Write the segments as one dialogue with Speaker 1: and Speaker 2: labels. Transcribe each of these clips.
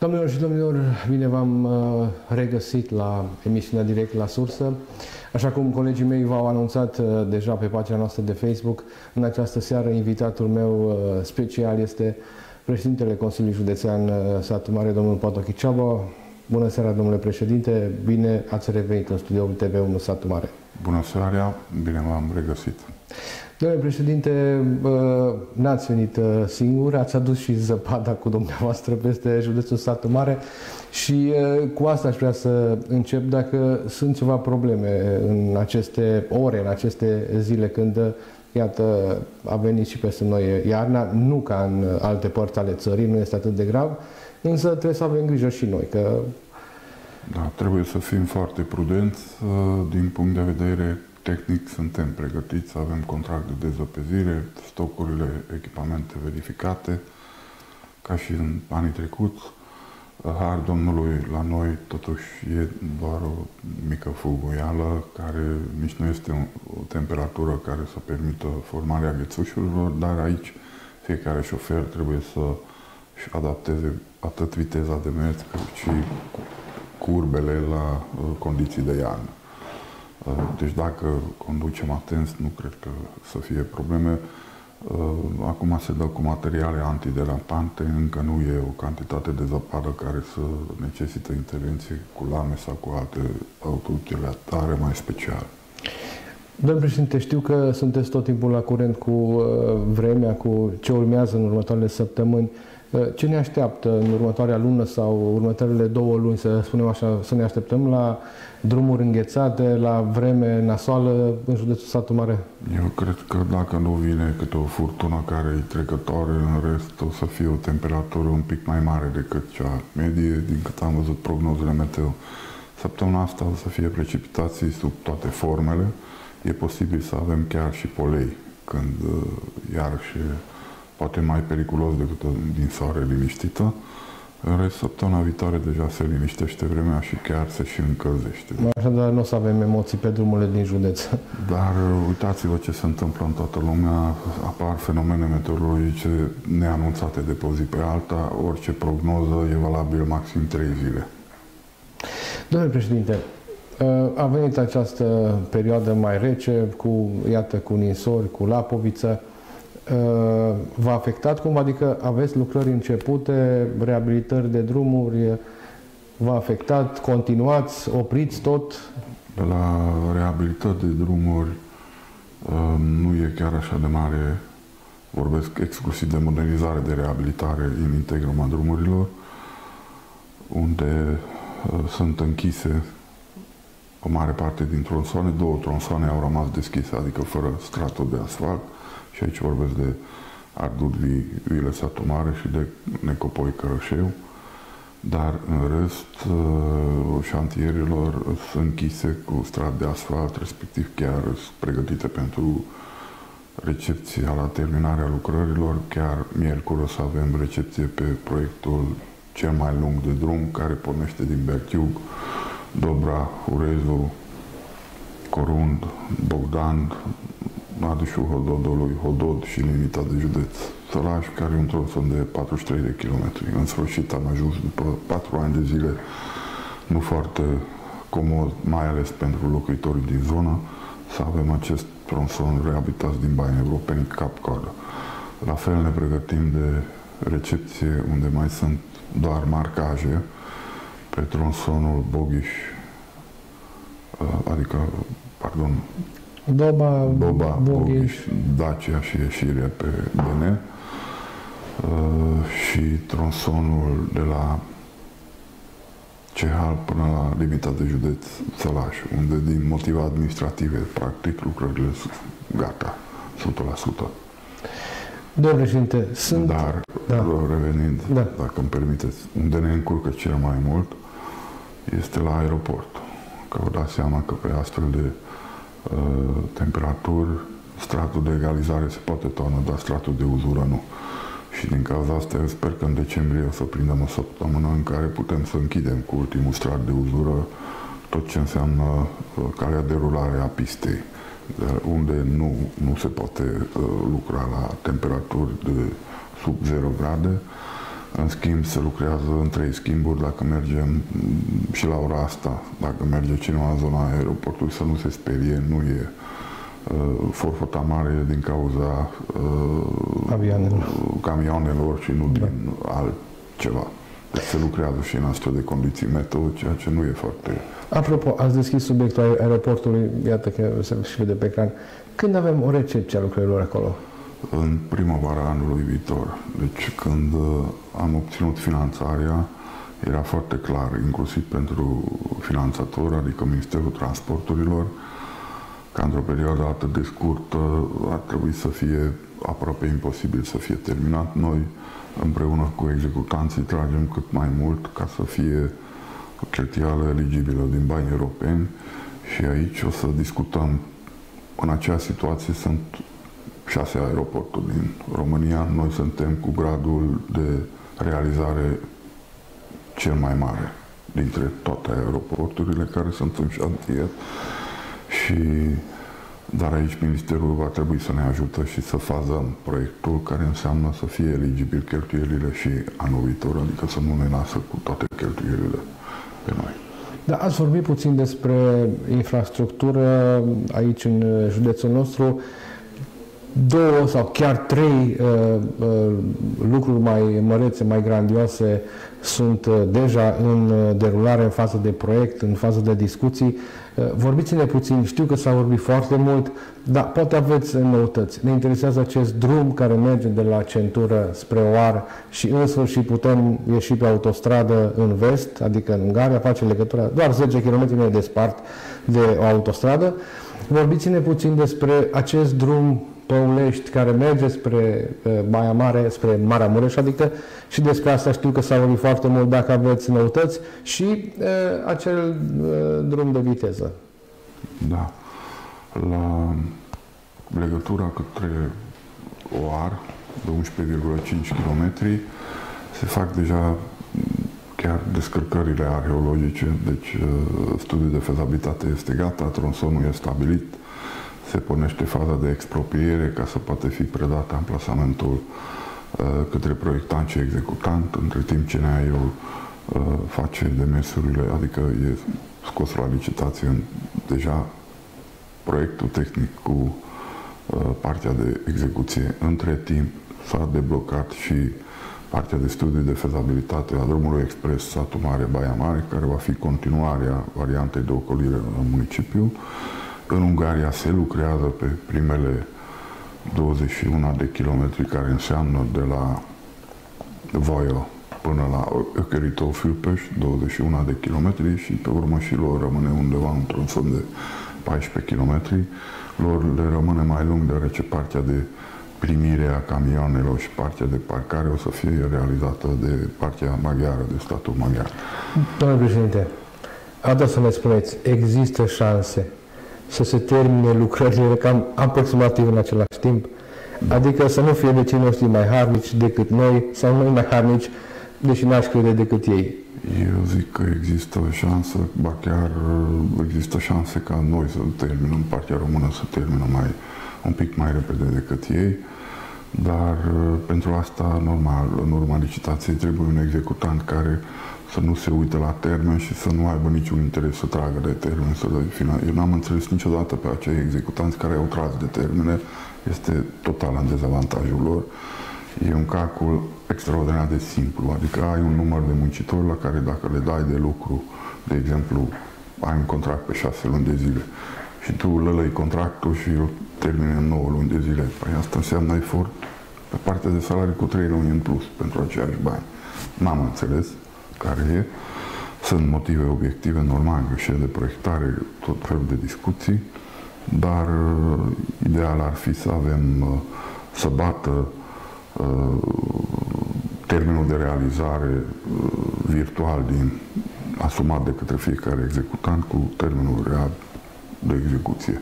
Speaker 1: Domnilor și domnilor, bine v-am uh, regăsit la emisiunea direct la sursă. Așa cum colegii mei v-au anunțat uh, deja pe pagina noastră de Facebook, în această seară invitatul meu uh, special este președintele Consiliului Județean Satu Mare, domnul Patochi Ceaba. Bună seara, domnule președinte, bine ați revenit în studioul TV1 Satu Mare.
Speaker 2: Bună seara, bine v-am regăsit.
Speaker 1: Domnule președinte, n-ați venit uh, singur, ați adus și zăpada cu dumneavoastră peste județul Satu Mare și uh, cu asta aș vrea să încep. Dacă sunt ceva probleme în aceste ore, în aceste zile când uh, Iată, a venit și peste noi iarna, nu ca în alte părți ale țării, nu este atât de grav, însă trebuie să avem grijă și noi, că...
Speaker 2: Da, trebuie să fim foarte prudenți din punct de vedere tehnic suntem pregătiți, avem contract de dezăpezire, stocurile, echipamente verificate, ca și în anii trecuți. Har Domnului la noi totuși e doar o mică fuguială care nici nu este o temperatură care să permită formarea ghețușurilor, dar aici fiecare șofer trebuie să și adapteze atât viteza de mers cât și curbele la uh, condiții de iarnă. Uh, deci dacă conducem atenți, nu cred că să fie probleme. Uh, acum se dă cu materiale antiderapante, încă nu e o cantitate de zăpadă care să necesită intervenție cu lame sau cu alte autoutilitare mai speciale.
Speaker 1: Domnul președinte, știu că sunteți tot timpul la curent cu uh, vremea, cu ce urmează în următoarele săptămâni. Uh, ce ne așteaptă în următoarea lună sau următoarele două luni, să spunem așa, să ne așteptăm la drumuri înghețate, la vreme nasoală în județul Satu Mare?
Speaker 2: Eu cred că dacă nu vine câte o furtună care e trecătoare, în rest o să fie o temperatură un pic mai mare decât cea medie, din cât am văzut prognozele meteo. Săptămâna asta o să fie precipitații sub toate formele. E posibil să avem chiar și polei, când uh, iarăși poate mai periculos decât din soare liniștită. În rest, săptămâna viitoare deja se liniștește vremea și chiar se și încălzește.
Speaker 1: Așadar, nu o să avem emoții pe drumurile din județ.
Speaker 2: Dar uh, uitați-vă ce se întâmplă în toată lumea. Apar fenomene meteorologice neanunțate de pe o zi pe alta. Orice prognoză e valabil maxim 3 zile.
Speaker 1: Domnule președinte, uh, a venit această perioadă mai rece, cu, iată, cu ninsori, cu lapoviță. Uh, v-a afectat cumva? Adică aveți lucrări începute, reabilitări de drumuri, v-a afectat, continuați, opriți tot?
Speaker 2: La reabilitări de drumuri uh, nu e chiar așa de mare, vorbesc exclusiv de modernizare, de reabilitare în integrul drumurilor, unde uh, sunt închise o mare parte din tronsoane, două tronsoane au rămas deschise, adică fără stratul de asfalt, și aici vorbesc de Ardut Vile Satu Mare și de Necopoi Cărășeu, dar în rest uh, șantierilor sunt închise cu strat de asfalt, respectiv chiar pregătite pentru recepția la terminarea lucrărilor. Chiar miercuri o să avem recepție pe proiectul cel mai lung de drum care pornește din Berchiug, Dobra, Urezu, Corund, Bogdan, Nadișul Hododului, Hodod și limita de județ. Sălaș, care e un tronson de 43 de kilometri. În sfârșit am ajuns după 4 ani de zile nu foarte comod, mai ales pentru locuitorii din zonă, să avem acest tronson reabilitat din bani europeni cap-coadă. La fel ne pregătim de recepție unde mai sunt doar marcaje pe tronsonul Boghiș, adică, pardon,
Speaker 1: Doba,
Speaker 2: Boba, Boghiș, Dacia și ieșire pe DN uh, și tronsonul de la Cehal până la limita de județ Sălaș, unde din motive administrative, practic, lucrările sunt gata, 100%.
Speaker 1: Domnule președinte, sunt...
Speaker 2: Dar, da. revenind, da. dacă îmi permiteți, unde ne încurcă cel mai mult este la aeroport. Că vă dați seama că pe astfel de Uh, temperaturi, stratul de egalizare se poate toarnă, dar stratul de uzură nu. Și din cauza asta eu sper că în decembrie o să prindem o săptămână în care putem să închidem cu ultimul strat de uzură tot ce înseamnă uh, calea de rulare a pistei, unde nu, nu se poate uh, lucra la temperaturi de sub 0 grade, În schimb, se lucrează în trei schimburi dacă mergem mm, și la ora asta, dacă merge cineva în zona aeroportului să nu se sperie, nu e uh, forfota mare din cauza uh,
Speaker 1: Avioanelor.
Speaker 2: camioanelor și nu da. din altceva. Deci se lucrează și în astfel de condiții meteo, ceea ce nu e foarte...
Speaker 1: Apropo, ați deschis subiectul aeroportului, iată că se și vede pe ecran. Când avem o recepție a lucrărilor acolo?
Speaker 2: În primăvara anului viitor. Deci când uh, am obținut finanțarea, era foarte clar, inclusiv pentru finanțator, adică Ministerul Transporturilor, că într-o perioadă atât de scurtă ar trebui să fie aproape imposibil să fie terminat. Noi împreună cu executanții tragem cât mai mult ca să fie o cheltuială eligibilă din bani europeni și aici o să discutăm. În acea situație sunt șase aeroporturi din România. Noi suntem cu gradul de realizare cel mai mare dintre toate aeroporturile care sunt în șantier și dar aici Ministerul va trebui să ne ajută și să fazăm proiectul care înseamnă să fie eligibil cheltuielile și anul viitor, adică să nu ne lasă cu toate cheltuielile pe noi.
Speaker 1: Da, ați vorbit puțin despre infrastructură aici în județul nostru. Două sau chiar trei uh, uh, lucruri mai mărețe, mai grandioase sunt uh, deja în uh, derulare, în fază de proiect, în fază de discuții. Uh, vorbiți-ne puțin, știu că s-a vorbit foarte mult, dar poate aveți noutăți. Ne interesează acest drum care merge de la centură spre Oar și în sfârșit putem ieși pe autostradă în vest, adică în Ungaria, face legătura, doar 10 km ne despart de o autostradă. Vorbiți-ne puțin despre acest drum Păulești, care merge spre uh, Baia Mare, spre Marea Mureș, adică și despre asta știu că s-a vorbit foarte mult dacă aveți noutăți și uh, acel uh, drum de viteză.
Speaker 2: Da. La legătura către OAR de 11,5 km se fac deja chiar descărcările arheologice, deci uh, studiul de fezabilitate este gata, tronsonul este stabilit, se pornește faza de expropriere ca să poate fi predat amplasamentul uh, către proiectant și executant, între timp ce NAI-ul uh, face demersurile, adică e scos la licitație deja proiectul tehnic cu uh, partea de execuție. Între timp s-a deblocat și partea de studiu de fezabilitate a drumului expres Satu Mare Baia Mare, care va fi continuarea variantei de ocolire în municipiu. În Ungaria se lucrează pe primele 21 de kilometri, care înseamnă de la Voio până la Ökeritó Fülpös, 21 de kilometri și pe urmă și lor rămâne undeva într-un son de 14 km. Lor le rămâne mai lung deoarece partea de primire a camioanelor și partea de parcare o să fie realizată de partea maghiară, de statul maghiar.
Speaker 1: Domnule președinte, Ada să ne spuneți, există șanse să se termine lucrările cam aproximativ în același timp? Adică să nu fie vecinii noștri mai harnici decât noi sau noi mai harnici, deși n-aș crede decât ei.
Speaker 2: Eu zic că există o șansă, ba chiar există șanse ca noi să terminăm, partea română să termină mai, un pic mai repede decât ei, dar pentru asta, normal, în urma licitației trebuie un executant care să nu se uite la termen și să nu aibă niciun interes să tragă de termen. Să final. Eu n-am înțeles niciodată pe acei executanți care au tras de termene. Este total în dezavantajul lor. E un calcul extraordinar de simplu, adică ai un număr de muncitori la care dacă le dai de lucru, de exemplu, ai un contract pe șase luni de zile și tu lălăi contractul și îl termini în 9 luni de zile, păi asta înseamnă efort pe partea de salariu cu 3 luni în plus pentru aceiași bani. N-am înțeles care e. Sunt motive obiective, normal, greșeli de proiectare, tot felul de discuții, dar uh, ideal ar fi să avem, uh, să bată uh, termenul de realizare virtual din asumat de către fiecare executant cu termenul real de execuție.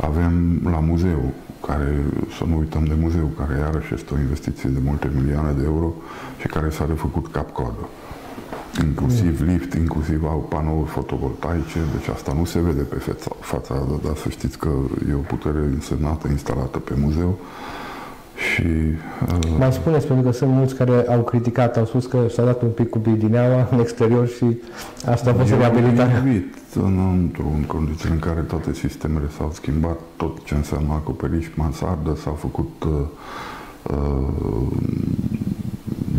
Speaker 2: Avem la muzeu, care, să nu uităm de muzeu, care iarăși este o investiție de multe milioane de euro și care s-a refăcut cap-coadă inclusiv lift, inclusiv au panouri fotovoltaice, deci asta nu se vede pe fața, fața dar să știți că e o putere însemnată instalată pe muzeu și Și, uh,
Speaker 1: Mai spuneți, pentru că sunt mulți care au criticat, au spus că s-a dat un pic cu bidineaua în exterior și asta a fost reabilitarea.
Speaker 2: înăuntru, în condițiile în care toate sistemele s-au schimbat, tot ce înseamnă acoperiș, mansardă, s-au făcut uh, uh,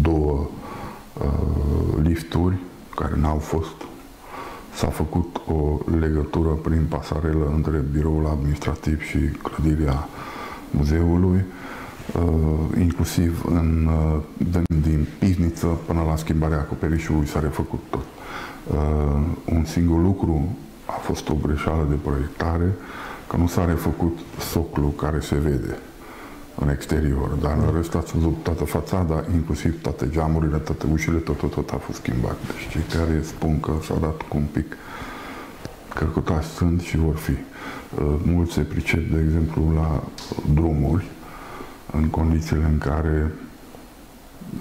Speaker 2: două uh, lifturi care n-au fost. S-a făcut o legătură prin pasarelă între biroul administrativ și clădirea muzeului Uh, inclusiv în, uh, din pivniță până la schimbarea acoperișului s-a refăcut tot. Uh, un singur lucru a fost o greșeală de proiectare, că nu s-a refăcut socul care se vede în exterior, dar în rest ați văzut toată fațada, inclusiv toate geamurile, toate ușile, tot, tot, tot a fost schimbat. Deci cei care spun că s-a dat cu un pic cărcutați sunt și vor fi. Mulți se pricep, de exemplu, la drumuri, în condițiile în care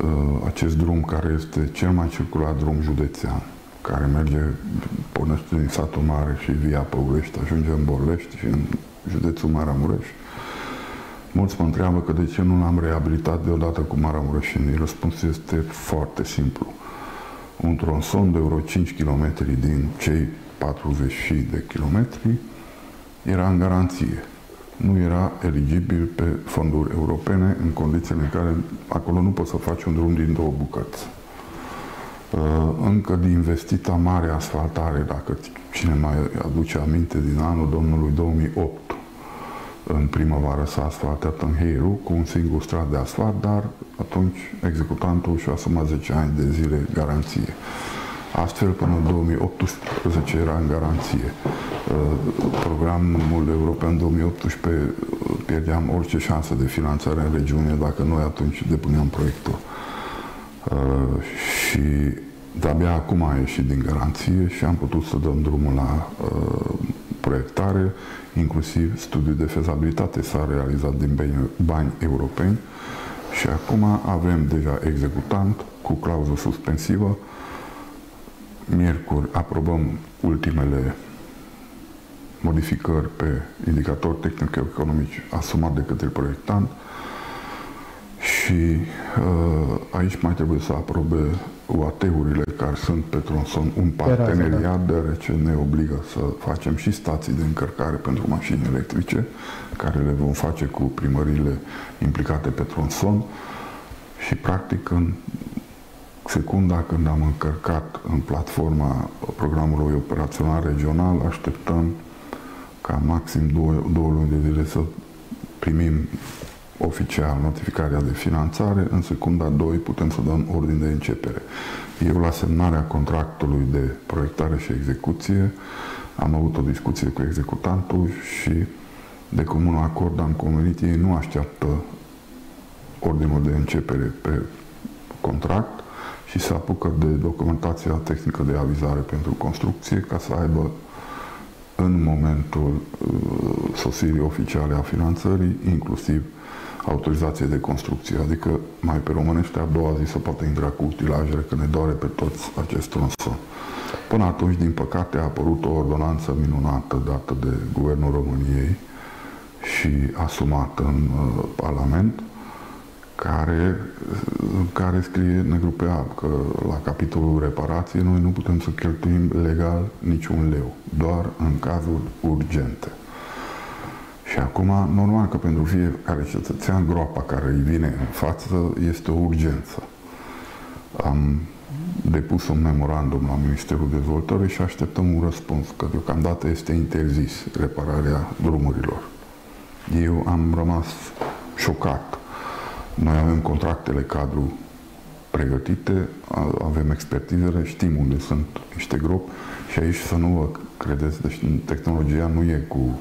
Speaker 2: uh, acest drum, care este cel mai circulat drum județean, care merge, pornește din satul mare și via Păulești, ajunge în Borlești și în județul Maramureș. Mulți mă întreabă că de ce nu l-am reabilitat deodată cu Maramureșenii. Răspunsul este foarte simplu. Un tronson de vreo 5 km din cei 40 de kilometri era în garanție nu era eligibil pe fonduri europene în condițiile în care acolo nu poți să faci un drum din două bucăți. Uh, încă de investita mare asfaltare, dacă cine mai aduce aminte, din anul domnului 2008, în primăvară s-a asfaltat în Heiru cu un singur strat de asfalt, dar atunci executantul și-a asumat 10 ani de zile garanție. Astfel, până în 2018 era în garanție. Uh, programul european 2018 uh, pierdeam orice șansă de finanțare în regiune dacă noi atunci depuneam proiectul. Uh, și de-abia acum a ieșit din garanție și am putut să dăm drumul la proiectare, inclusiv studiul de fezabilitate s-a realizat din bani, bani europeni și acum avem deja executant cu clauză suspensivă. Miercuri aprobăm ultimele modificări pe indicatori tehnico-economici asumat de către proiectant și uh, aici mai trebuie să aprobe UAT-urile care sunt pe tronson un parteneriat, da. deoarece ne obligă să facem și stații de încărcare pentru mașini electrice, care le vom face cu primările implicate pe tronson și practic în secunda când am încărcat în platforma programului operațional regional, așteptăm ca maxim două, două luni de zile să primim oficial notificarea de finanțare, în secunda 2 putem să dăm ordin de începere. Eu la semnarea contractului de proiectare și execuție am avut o discuție cu executantul și de comun acord am convenit, ei nu așteaptă ordinul de începere pe contract, și se apucă de documentația tehnică de avizare pentru construcție ca să aibă în momentul uh, sosirii oficiale a finanțării, inclusiv autorizație de construcție, adică mai pe românește a doua zi să poate intra cu utilajele, că ne doare pe toți acest tronson. Până atunci, din păcate, a apărut o ordonanță minunată dată de Guvernul României și asumată în uh, Parlament, care, care scrie negru pe alb că la capitolul reparație noi nu putem să cheltuim legal niciun leu, doar în cazuri urgente. Și acum, normal că pentru fiecare cetățean, groapa care îi vine în față este o urgență. Am depus un memorandum la Ministerul Dezvoltării și așteptăm un răspuns, că deocamdată este interzis repararea drumurilor. Eu am rămas șocat noi avem contractele cadru pregătite, avem expertizele, știm unde sunt niște gropi și aici să nu vă credeți, deci tehnologia nu e cu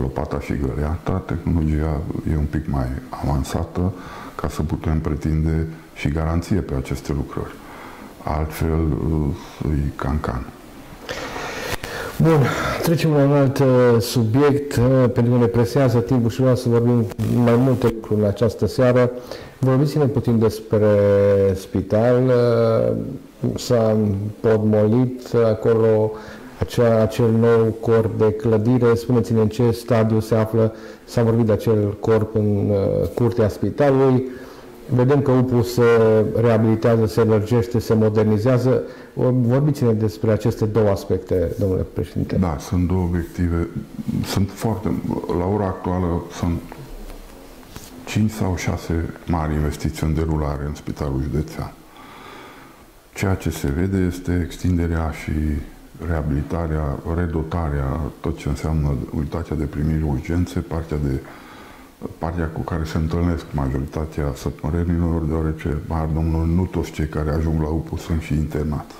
Speaker 2: lopata și găleata, tehnologia e un pic mai avansată ca să putem pretinde și garanție pe aceste lucrări. Altfel, îi cancan.
Speaker 1: Bun, trecem la un alt uh, subiect, uh, pentru că ne presează timpul și vreau să vorbim mai multe lucruri în această seară. Vorbiți-ne puțin despre spital. Uh, s-a podmolit acolo acea, acel nou corp de clădire. Spuneți-ne în ce stadiu se află, s-a vorbit de acel corp în uh, curtea spitalului. Vedem că UPU se reabilitează, se lărgește, se modernizează. Vorbiți-ne despre aceste două aspecte, domnule președinte.
Speaker 2: Da, sunt două obiective. Sunt foarte, la ora actuală sunt 5 sau 6 mari investiții în derulare în Spitalul Județean. Ceea ce se vede este extinderea și reabilitarea, redotarea, tot ce înseamnă unitatea de primiri urgențe, partea, de, partea cu care se întâlnesc majoritatea sătmărenilor, deoarece, mar domnul, nu toți cei care ajung la UPU sunt și internați.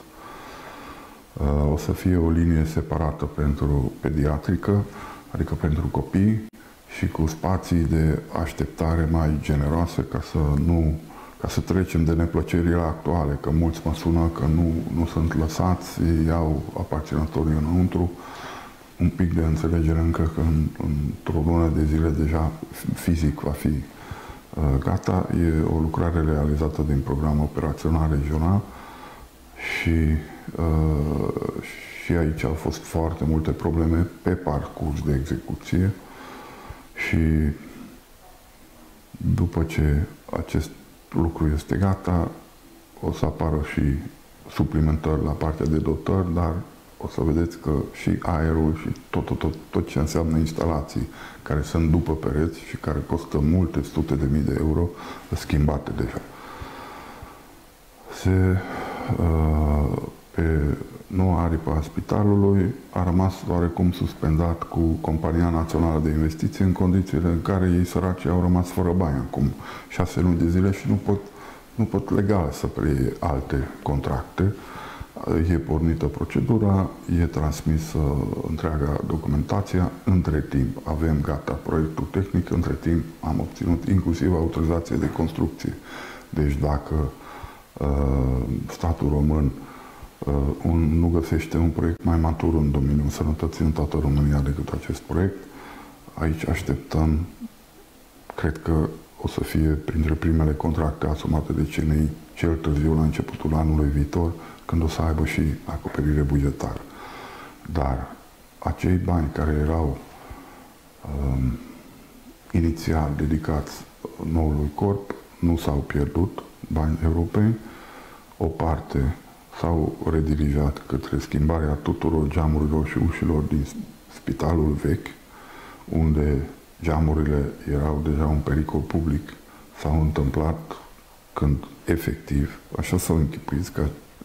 Speaker 2: Uh, o să fie o linie separată pentru pediatrică, adică pentru copii, și cu spații de așteptare mai generoase ca să nu ca să trecem de neplăcerile actuale, că mulți mă sună că nu, nu sunt lăsați, iau aparținătorii înăuntru, un pic de înțelegere încă că în, într-o lună de zile deja fizic va fi uh, gata. E o lucrare realizată din programul operațional regional și, uh, și aici au fost foarte multe probleme pe parcurs de execuție și după ce acest lucru este gata, o să apară și suplimentări la partea de dotări, dar o să vedeți că și aerul și tot, tot, tot, tot ce înseamnă instalații care sunt după pereți și care costă multe sute de mii de euro, schimbate deja. Se, uh, pe noua aripă a spitalului a rămas oarecum suspendat cu Compania Națională de Investiții în condițiile în care ei săraci au rămas fără bani acum șase luni de zile și nu pot, nu pot legal să preie alte contracte. E pornită procedura, e transmisă întreaga documentația. Între timp avem gata proiectul tehnic, între timp am obținut inclusiv autorizație de construcție. Deci dacă uh, statul român uh, Uh, un, nu găsește un proiect mai matur în domeniul sănătății în toată România decât acest proiect. Aici așteptăm, cred că o să fie printre primele contracte asumate de CNI cel târziu la începutul anului viitor, când o să aibă și acoperire bugetară. Dar acei bani care erau um, inițial dedicați noului corp nu s-au pierdut, bani europeni, o parte s-au redirijat către schimbarea tuturor geamurilor și ușilor din spitalul vechi, unde geamurile erau deja un pericol public, s-au întâmplat când efectiv, așa s-au închipuit că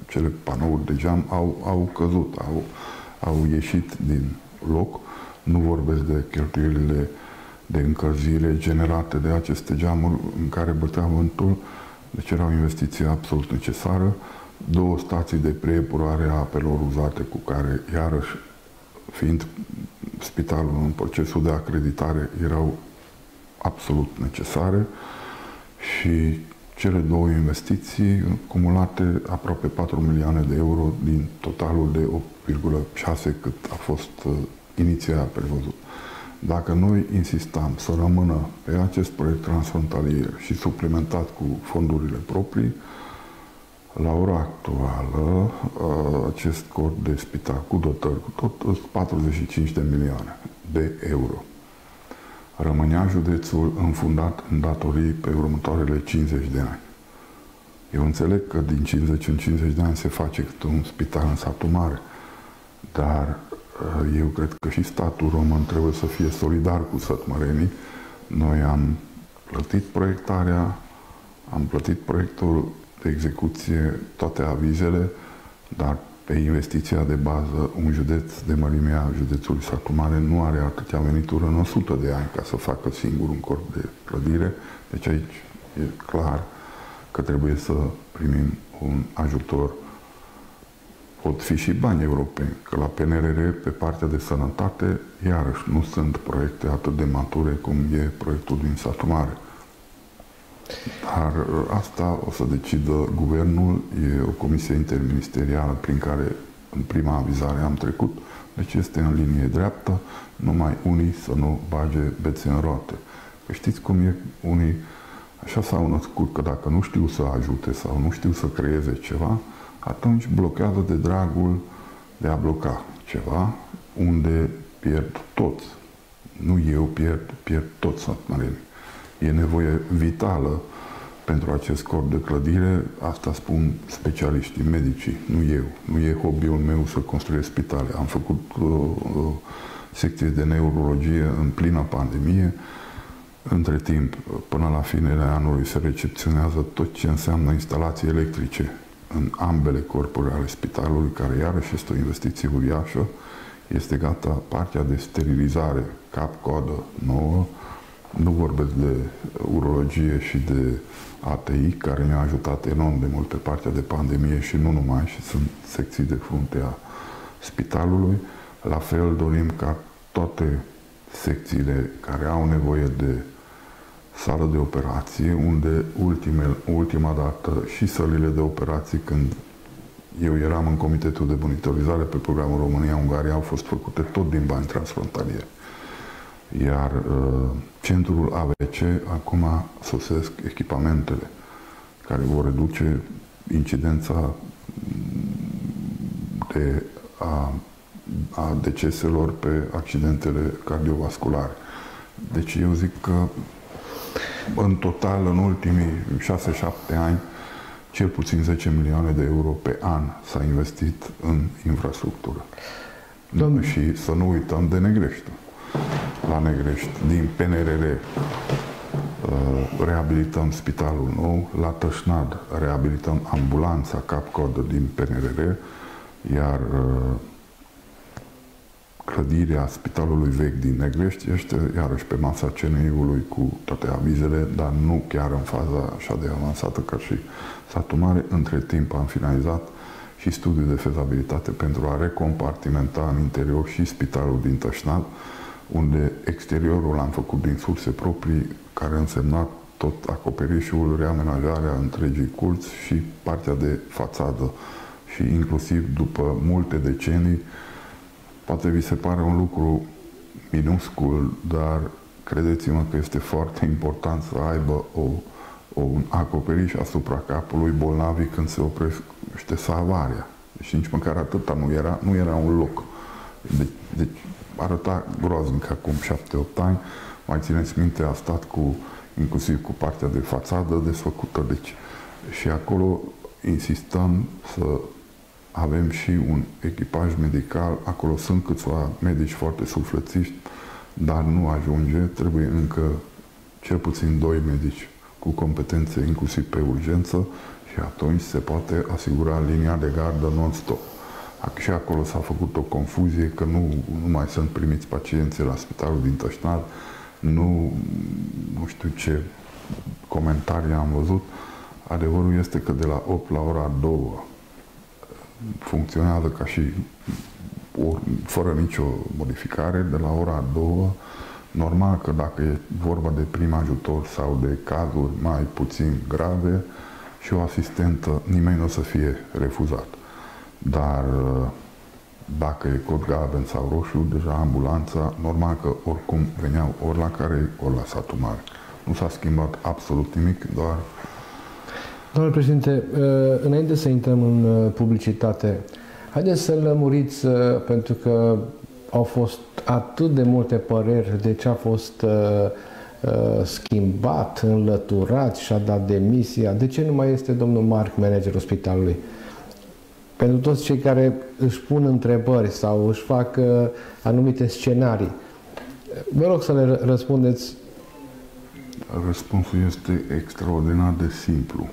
Speaker 2: cele panouri de geam au, au căzut, au, au ieșit din loc. Nu vorbesc de cheltuielile de încălzire generate de aceste geamuri în care bătea vântul, deci era o investiție absolut necesară două stații de preepurare a apelor uzate cu care, iarăși, fiind spitalul în procesul de acreditare, erau absolut necesare și cele două investiții cumulate aproape 4 milioane de euro din totalul de 8,6 cât a fost uh, inițial prevăzut. Dacă noi insistam să rămână pe acest proiect transfrontalier și suplimentat cu fondurile proprii, la ora actuală, acest cod de spital cu dotări, cu tot 45 de milioane de euro. Rămânea județul înfundat în datorii pe următoarele 50 de ani. Eu înțeleg că din 50 în 50 de ani se face un spital în satul mare, dar eu cred că și statul român trebuie să fie solidar cu sătmărenii. Noi am plătit proiectarea, am plătit proiectul de execuție toate avizele, dar pe investiția de bază, un județ de mărimea județului Satu Mare nu are atâtea venituri în 100 de ani ca să facă singur un corp de clădire. Deci aici e clar că trebuie să primim un ajutor. Pot fi și bani europeni, că la PNRR, pe partea de sănătate, iarăși nu sunt proiecte atât de mature cum e proiectul din Satu Mare. Dar uh, asta o să decidă guvernul, e o comisie interministerială prin care în prima avizare am trecut, deci este în linie dreaptă, numai unii să nu bage bețe în roate. Că știți cum e, unii așa s-au născut că dacă nu știu să ajute sau nu știu să creeze ceva, atunci blochează de dragul de a bloca. ceva unde pierd toți. Nu eu pierd, pierd toți satmarenii. E nevoie vitală pentru acest corp de clădire, asta spun specialiștii, medicii, nu eu. Nu e hobby-ul meu să construiesc spitale. Am făcut uh, uh, secție de neurologie în plină pandemie. Între timp, până la finele anului, se recepționează tot ce înseamnă instalații electrice în ambele corpuri ale spitalului, care iarăși este o investiție uriașă. Este gata partea de sterilizare, cap-coadă nouă, nu vorbesc de urologie și de ATI, care ne-a ajutat enorm de mult pe partea de pandemie și nu numai, și sunt secții de frunte a spitalului. La fel dorim ca toate secțiile care au nevoie de sală de operație, unde ultime, ultima dată și sălile de operații, când eu eram în Comitetul de Monitorizare pe programul România-Ungaria, au fost făcute tot din bani transfrontalieri. Iar uh, centrul AVC acum sosesc echipamentele care vor reduce incidența de a, a deceselor pe accidentele cardiovasculare. Deci eu zic că în total, în ultimii 6-7 ani, cel puțin 10 milioane de euro pe an s-a investit în infrastructură. Domnul. Și să nu uităm de Negrești la Negrești, din PNRR, uh, reabilităm spitalul nou, la Tășnad reabilităm ambulanța cap-codă din PNRR, iar uh, clădirea spitalului vechi din Negrești este iarăși pe masa CNI-ului cu toate avizele, dar nu chiar în faza așa de avansată ca și satul mare. Între timp am finalizat și studiul de fezabilitate pentru a recompartimenta în interior și spitalul din Tășnad, unde exteriorul l-am făcut din surse proprii, care însemna tot acoperișul, reamenajarea întregii curți și partea de fațadă. Și inclusiv după multe decenii, poate vi se pare un lucru minuscul, dar credeți-mă că este foarte important să aibă o, o, un acoperiș asupra capului bolnavii când se oprește salvarea. Și nici măcar atâta nu era, nu era un loc. Deci, deci arăta groaznic acum 7-8 ani. Mai țineți minte, a stat cu, inclusiv cu partea de fațadă desfăcută. Deci, și acolo insistăm să avem și un echipaj medical. Acolo sunt câțiva medici foarte suflățiști, dar nu ajunge. Trebuie încă cel puțin doi medici cu competențe inclusiv pe urgență și atunci se poate asigura linia de gardă non-stop. Și acolo s-a făcut o confuzie că nu, nu mai sunt primiți pacienții la spitalul din Tășnar, nu, nu știu ce comentarii am văzut. Adevărul este că de la 8 la ora 2 funcționează ca și or, fără nicio modificare, de la ora 2 normal că dacă e vorba de prim ajutor sau de cazuri mai puțin grave și o asistentă, nimeni nu o să fie refuzat. Dar uh, dacă e cod galben sau roșu, deja ambulanța, normal că oricum veneau ori la care, ori la satul mare. Nu s-a schimbat absolut nimic, doar...
Speaker 1: Domnule președinte, uh, înainte să intrăm în uh, publicitate, haideți să lămuriți, pentru că au fost atât de multe păreri de ce a fost schimbat, înlăturat și a dat demisia. De ce nu mai este domnul Marc, managerul spitalului? Pentru toți cei care își pun întrebări sau își fac uh, anumite scenarii. Vă rog să le răspundeți.
Speaker 2: Răspunsul este extraordinar de simplu.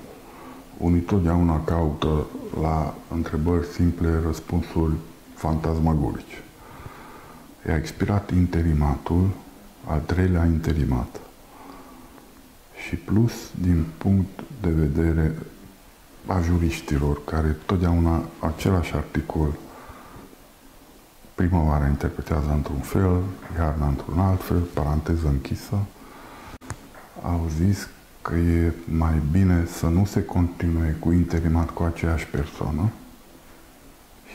Speaker 2: Unii totdeauna caută la întrebări simple răspunsuri fantasmagorice. I-a expirat interimatul, al treilea interimat. Și plus, din punct de vedere a juriștilor care totdeauna același articol primăvara interpretează într-un fel, iarna într-un alt fel, paranteză închisă, au zis că e mai bine să nu se continue cu interimat cu aceeași persoană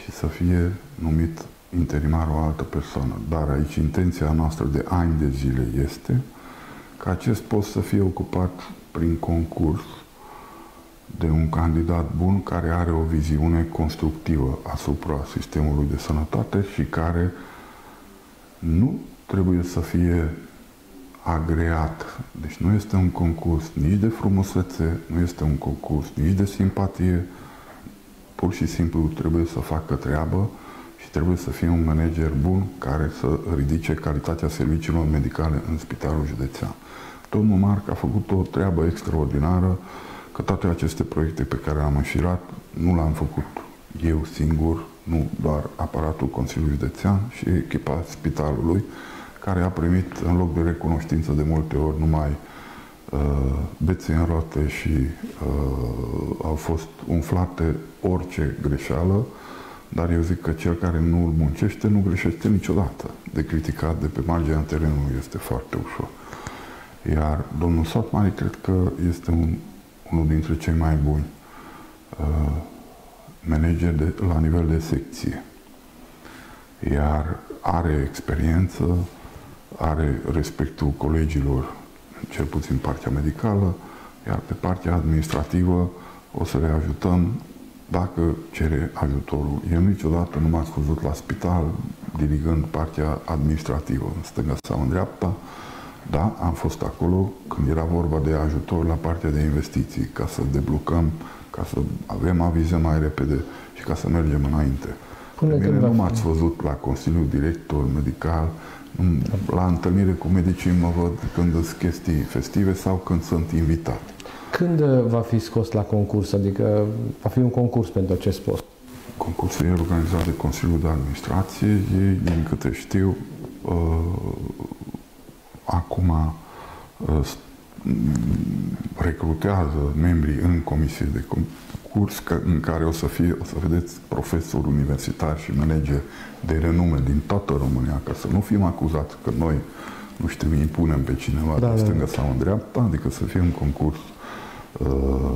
Speaker 2: și să fie numit interimar o altă persoană. Dar aici intenția noastră de ani de zile este ca acest post să fie ocupat prin concurs de un candidat bun care are o viziune constructivă asupra sistemului de sănătate și care nu trebuie să fie agreat. Deci nu este un concurs nici de frumusețe, nu este un concurs nici de simpatie, pur și simplu trebuie să facă treabă și trebuie să fie un manager bun care să ridice calitatea serviciilor medicale în spitalul județean. Domnul Marc a făcut o treabă extraordinară, că toate aceste proiecte pe care le-am înșirat nu le-am făcut eu singur, nu doar aparatul Consiliului Județean și echipa spitalului, care a primit în loc de recunoștință de multe ori numai uh, bețe în roate și uh, au fost umflate orice greșeală, dar eu zic că cel care nu îl muncește nu greșește niciodată. De criticat de pe marginea terenului este foarte ușor. Iar domnul Sotmari cred că este un, unul dintre cei mai buni uh, manageri de, la nivel de secție. Iar are experiență, are respectul colegilor, cel puțin partea medicală, iar pe partea administrativă o să le ajutăm dacă cere ajutorul. Eu niciodată nu m-ați văzut la spital dirigând partea administrativă, în stânga sau în dreapta, da, am fost acolo când era vorba de ajutor la partea de investiții, ca să deblocăm, ca să avem avize mai repede și ca să mergem înainte. Până mine nu m-ați văzut la Consiliul Director Medical, la întâlnire cu medicii mă văd când sunt chestii festive sau când sunt invitat.
Speaker 1: Când uh, va fi scos la concurs? Adică va fi un concurs pentru acest post?
Speaker 2: Concursul e organizat de Consiliul de Administrație. Ei, din câte știu, uh, acum uh, recrutează membrii în comisie de concurs în care o să fie, o să vedeți profesori universitari și manageri de renume din toată România, ca să nu fim acuzați că noi, nu știu, impunem pe cineva da, de da, stânga da. sau în dreapta, adică să fie un concurs uh,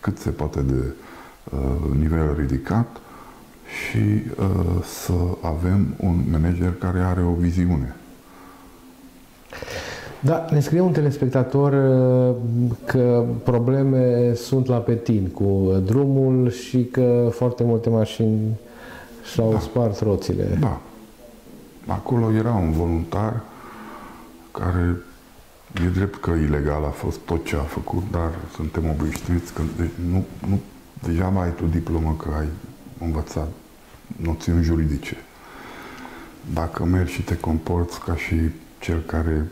Speaker 2: cât se poate de uh, nivel ridicat și uh, să avem un manager care are o viziune
Speaker 1: da, ne scrie un telespectator uh, că probleme sunt la Petin cu drumul și că foarte multe mașini și-au da. spart roțile.
Speaker 2: Da. Acolo era un voluntar care e drept că ilegal a fost tot ce a făcut, dar suntem obișnuiți că de, nu, nu, deja mai ai tu diplomă că ai învățat noțiuni juridice. Dacă mergi și te comporți ca și cel care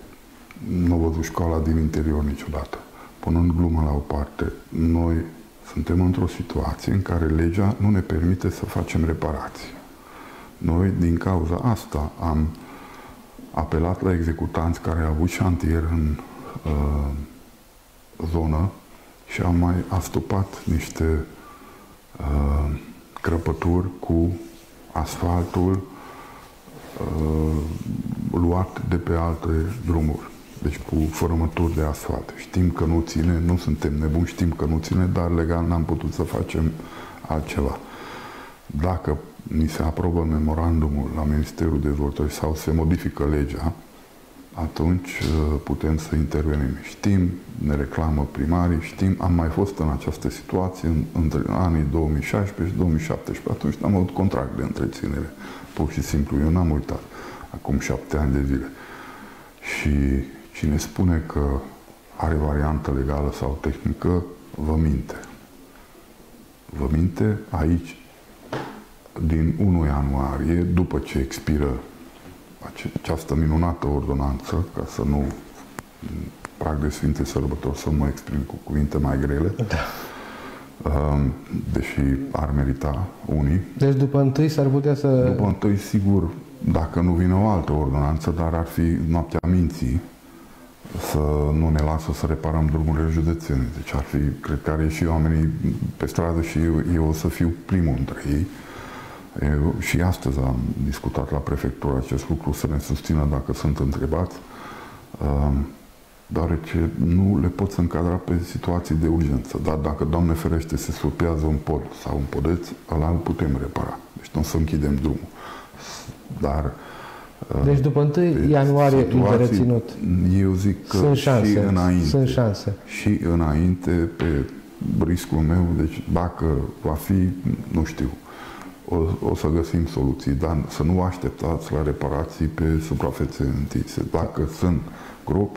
Speaker 2: nu am văzut școala din interior niciodată. Punând glumă la o parte, noi suntem într-o situație în care legea nu ne permite să facem reparații. Noi, din cauza asta, am apelat la executanți care au avut șantier în uh, zonă și am mai astupat niște uh, crăpături cu asfaltul uh, luat de pe alte drumuri deci cu fărămături de asfalt. Știm că nu ține, nu suntem nebuni, știm că nu ține, dar legal n-am putut să facem altceva. Dacă ni se aprobă memorandumul la Ministerul Dezvoltării sau se modifică legea, atunci uh, putem să intervenim. Știm, ne reclamă primarii, știm, am mai fost în această situație în, între anii 2016 și 2017. Atunci am avut contract de întreținere, pur și simplu. Eu n-am uitat, acum șapte ani de zile. Și Cine spune că are variantă legală sau tehnică, vă minte. Vă minte aici, din 1 ianuarie, după ce expiră această minunată ordonanță, ca să nu prag de Sfinte Sărbători să mă exprim cu cuvinte mai grele, da. Um, deși ar merita unii.
Speaker 1: Deci după întâi s-ar putea să...
Speaker 2: După întâi, sigur, dacă nu vine o altă ordonanță, dar ar fi noaptea minții, să nu ne lasă să reparăm drumurile județene. Deci ar fi, cred că are și oamenii pe stradă și eu, eu o să fiu primul între ei. Eu, și astăzi am discutat la prefectură acest lucru, să ne susțină dacă sunt întrebați, um, deoarece nu le pot să încadra pe situații de urgență. Dar dacă, Doamne ferește, se surpează un pod sau un podeț, ăla îl putem repara. Deci nu o să închidem drumul. Dar
Speaker 1: deci după 1 ianuarie e reținut.
Speaker 2: Eu zic că Sunt șanse. și înainte.
Speaker 1: Sunt șanse.
Speaker 2: Și înainte, pe riscul meu, deci dacă va fi, nu știu, o, o să găsim soluții, dar să nu așteptați la reparații pe suprafețe întinse. Dacă sunt grup,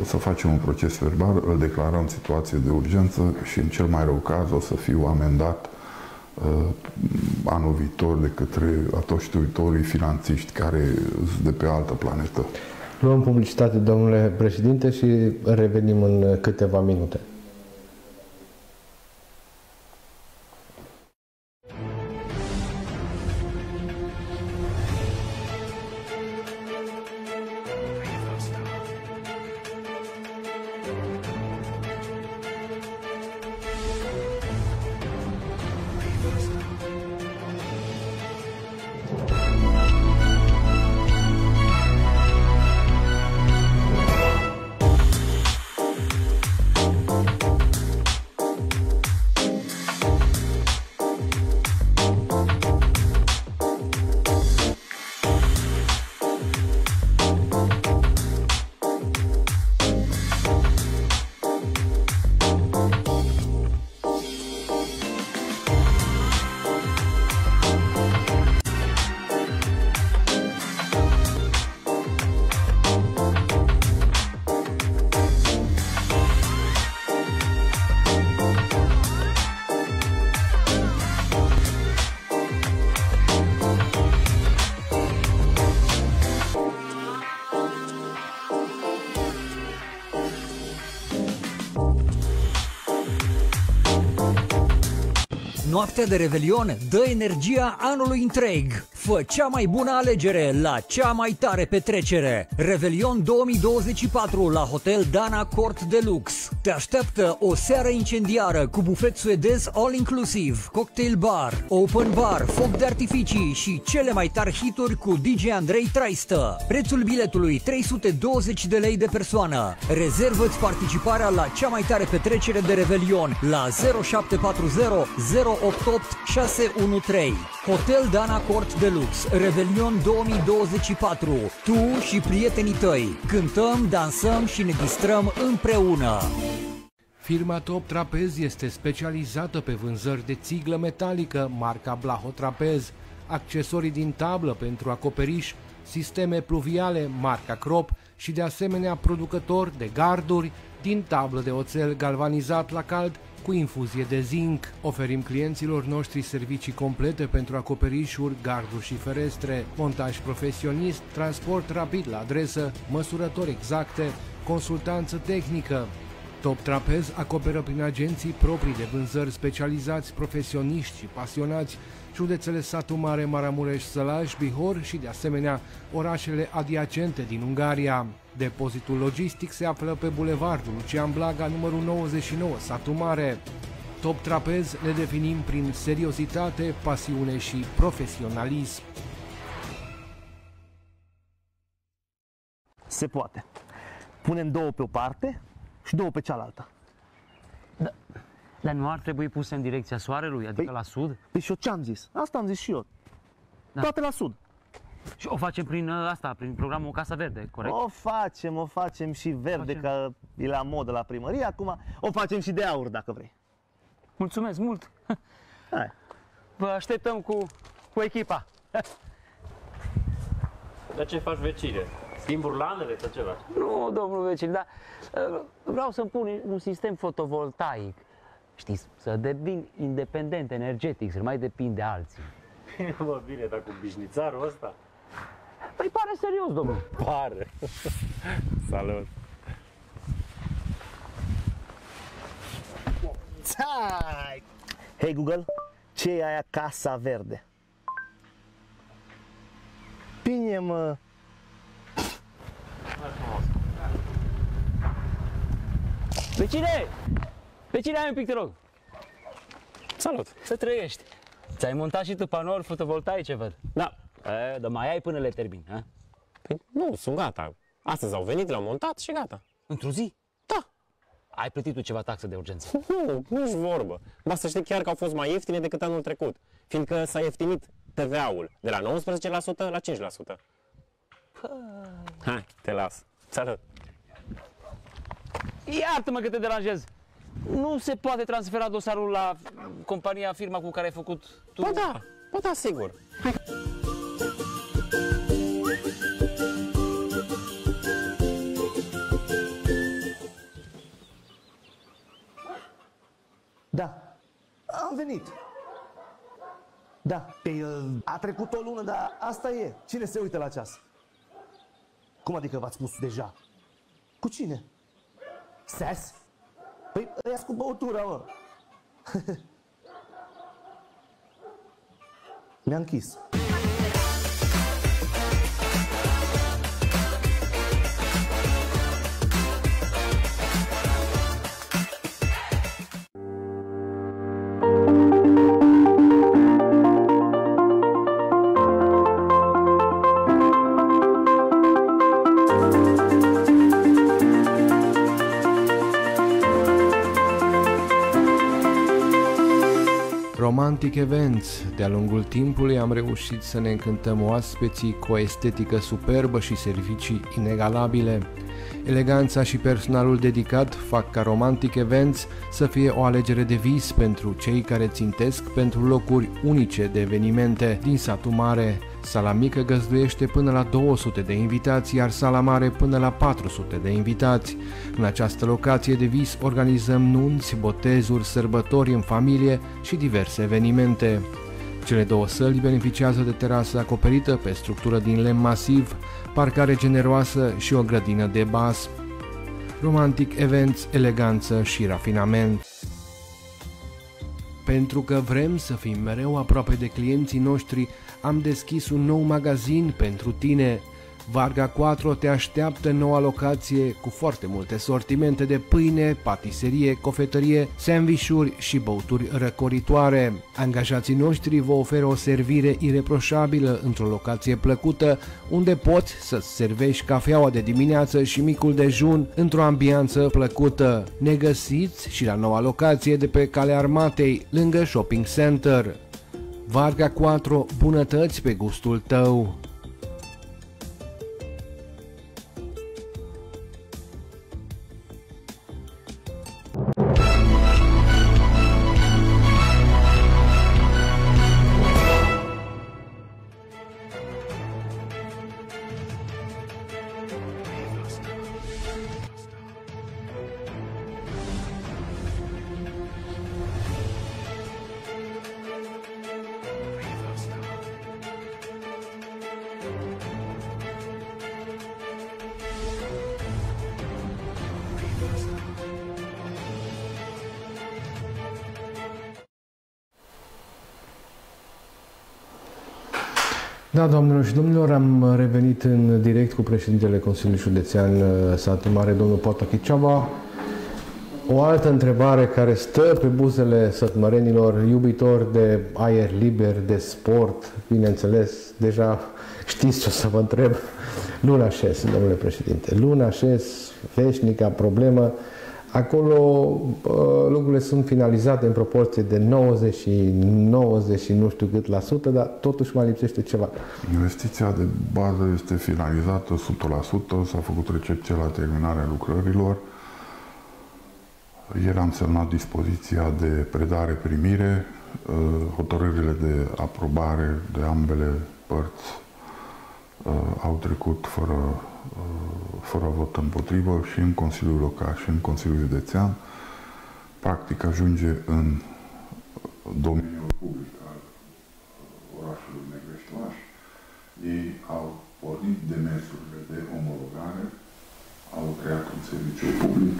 Speaker 2: o să facem un proces verbal, îl declarăm situație de urgență și în cel mai rău caz o să fiu amendat uh, anul viitor de către atoștuitorii finanțiști care sunt de pe altă planetă.
Speaker 1: Luăm publicitate, domnule președinte, și revenim în câteva minute.
Speaker 3: Noaptea de Revelion dă energia anului întreg. Fă cea mai bună alegere la cea mai tare petrecere. Revelion 2024 la Hotel Dana Court Deluxe. Te așteaptă o seară incendiară cu bufet suedez all-inclusiv, cocktail bar, open bar, foc de artificii și cele mai tari hituri cu DJ Andrei Traistă. Prețul biletului 320 de lei de persoană. Rezervă-ți participarea la cea mai tare petrecere de Revelion la 0740 088 613. Hotel Dana Court Deluxe, Revelion 2024. Tu și prietenii tăi cântăm, dansăm și ne distrăm împreună.
Speaker 1: Firma Top Trapez este specializată pe vânzări de țiglă metalică, marca Blaho Trapez, accesorii din tablă pentru acoperiș, sisteme pluviale, marca Crop și de asemenea producător de garduri din tablă de oțel galvanizat la cald cu infuzie de zinc. Oferim clienților noștri servicii complete pentru acoperișuri, garduri și ferestre, montaj profesionist, transport rapid la adresă, măsurători exacte, consultanță tehnică. Top Trapez acoperă prin agenții proprii de vânzări specializați, profesioniști și pasionați județele Satu Mare, Maramureș, Sălaj, Bihor și de asemenea orașele adiacente din Ungaria. Depozitul logistic se află pe bulevardul Lucian Blaga, numărul 99, Satu Mare. Top Trapez le definim prin seriozitate, pasiune și profesionalism.
Speaker 4: Se poate. Punem două pe o parte și două pe cealaltă.
Speaker 5: Dar nu ar trebui puse în direcția soarelui, adică
Speaker 4: Păi-
Speaker 5: la sud?
Speaker 4: Păi și eu ce-am zis? Asta am zis și eu.
Speaker 5: Da.
Speaker 4: Toate la sud.
Speaker 5: Și o facem prin uh, asta, prin programul Casa Verde, corect?
Speaker 4: O facem, o facem și verde,
Speaker 5: Facem.
Speaker 4: că e la modă la primărie. Acum o facem și de aur, dacă vrei.
Speaker 5: Mulțumesc mult!
Speaker 4: Hai.
Speaker 5: Vă așteptăm cu, cu echipa.
Speaker 6: Dar ce faci vecine? Schimb urlanele sau ceva?
Speaker 5: Nu, domnul vecin, dar uh, vreau să-mi pun un sistem fotovoltaic. Știți, să devin independent energetic, să nu mai depind de alții.
Speaker 6: Bine, mă, bine, dar cu bișnițarul ăsta?
Speaker 5: Păi pare serios, domnul.
Speaker 6: Pare. Salut.
Speaker 4: Țai! Hei Google, ce e aia Casa Verde? Bine, mă.
Speaker 5: Vecine! Vecine, ai un pic, te rog.
Speaker 6: Salut.
Speaker 5: Să trăiești. Ți-ai montat și tu panouri fotovoltaice, văd.
Speaker 6: Da.
Speaker 5: E, dar mai ai până le termin, ha?
Speaker 6: Păi nu, sunt gata. Astăzi au venit, l-au montat și gata.
Speaker 5: Într-o zi?
Speaker 6: Da.
Speaker 5: Ai plătit tu ceva taxă de urgență.
Speaker 6: Nu, nu-și vorbă. Ba să știi chiar că au fost mai ieftine decât anul trecut, fiindcă s-a ieftinit TVA-ul de la 19% la 5%. Hai, te las. Salut.
Speaker 5: Iartă-mă că te deranjez. Nu se poate transfera dosarul la compania, firma cu care ai făcut tu?
Speaker 6: Ba da, ba da, sigur. Hai.
Speaker 4: Da. Am venit. Da. Pe, uh, a trecut o lună, dar asta e. Cine se uită la ceas? Cum adică v-ați spus deja? Cu cine? Ses? Păi ăia cu băutura, mă. Mi-a închis.
Speaker 1: Romantic Events. De-a lungul timpului am reușit să ne încântăm oaspeții cu o estetică superbă și servicii inegalabile. Eleganța și personalul dedicat fac ca Romantic Events să fie o alegere de vis pentru cei care țintesc pentru locuri unice de evenimente din satul mare. Sala mică găzduiește până la 200 de invitați, iar sala mare până la 400 de invitați. În această locație de vis organizăm nunți, botezuri, sărbători în familie și diverse evenimente. Cele două săli beneficiază de terasă acoperită pe structură din lemn masiv, parcare generoasă și o grădină de bas. Romantic Events, eleganță și rafinament. Pentru că vrem să fim mereu aproape de clienții noștri, am deschis un nou magazin pentru tine. Varga 4 te așteaptă în noua locație cu foarte multe sortimente de pâine, patiserie, cofetărie, sandvișuri și băuturi răcoritoare. Angajații noștri vă oferă o servire ireproșabilă într-o locație plăcută, unde poți să-ți servești cafeaua de dimineață și micul dejun într-o ambianță plăcută. Ne găsiți și la noua locație de pe Calea Armatei, lângă Shopping Center. Varga 4, bunătăți pe gustul tău! Da, doamnelor și domnilor, am revenit în direct cu președintele Consiliului Județean uh, Satu Mare, domnul Potachiceava. O altă întrebare care stă pe buzele sătmărenilor, iubitori de aer liber, de sport, bineînțeles, deja știți ce o să vă întreb. Luna Șes, domnule președinte. Luna Șes, veșnica problemă, Acolo uh, lucrurile sunt finalizate în proporție de 90 și 90 și nu știu cât la sută, dar totuși mai lipsește ceva.
Speaker 2: Investiția de bază este finalizată 100%, s-a făcut recepție la terminarea lucrărilor. Ieri am semnat dispoziția de predare-primire, uh, hotărârile de aprobare de ambele părți uh, au trecut fără Uh, fără vot împotrivă și în Consiliul Local și în Consiliul Județean, practic ajunge în domeniul public al orașului Negreștoaș. Ei au pornit demersurile de omologare, au creat un serviciu public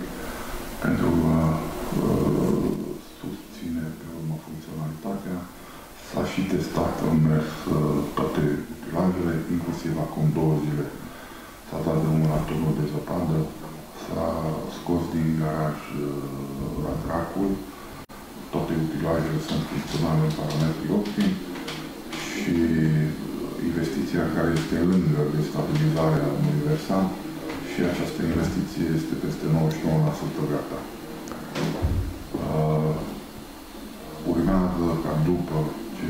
Speaker 2: pentru a uh, susține pe urmă funcționalitatea. S-a și testat în mers uh, toate utilajele, inclusiv acum două zile s-a dat drumul la turnul de zăpadă, s-a scos din garaj uh, la dracul, toate utilajele sunt funcționale în parametri optimi și investiția care este lângă destabilizarea universal și această investiție este peste 99% gata. Uh, urmează ca după ce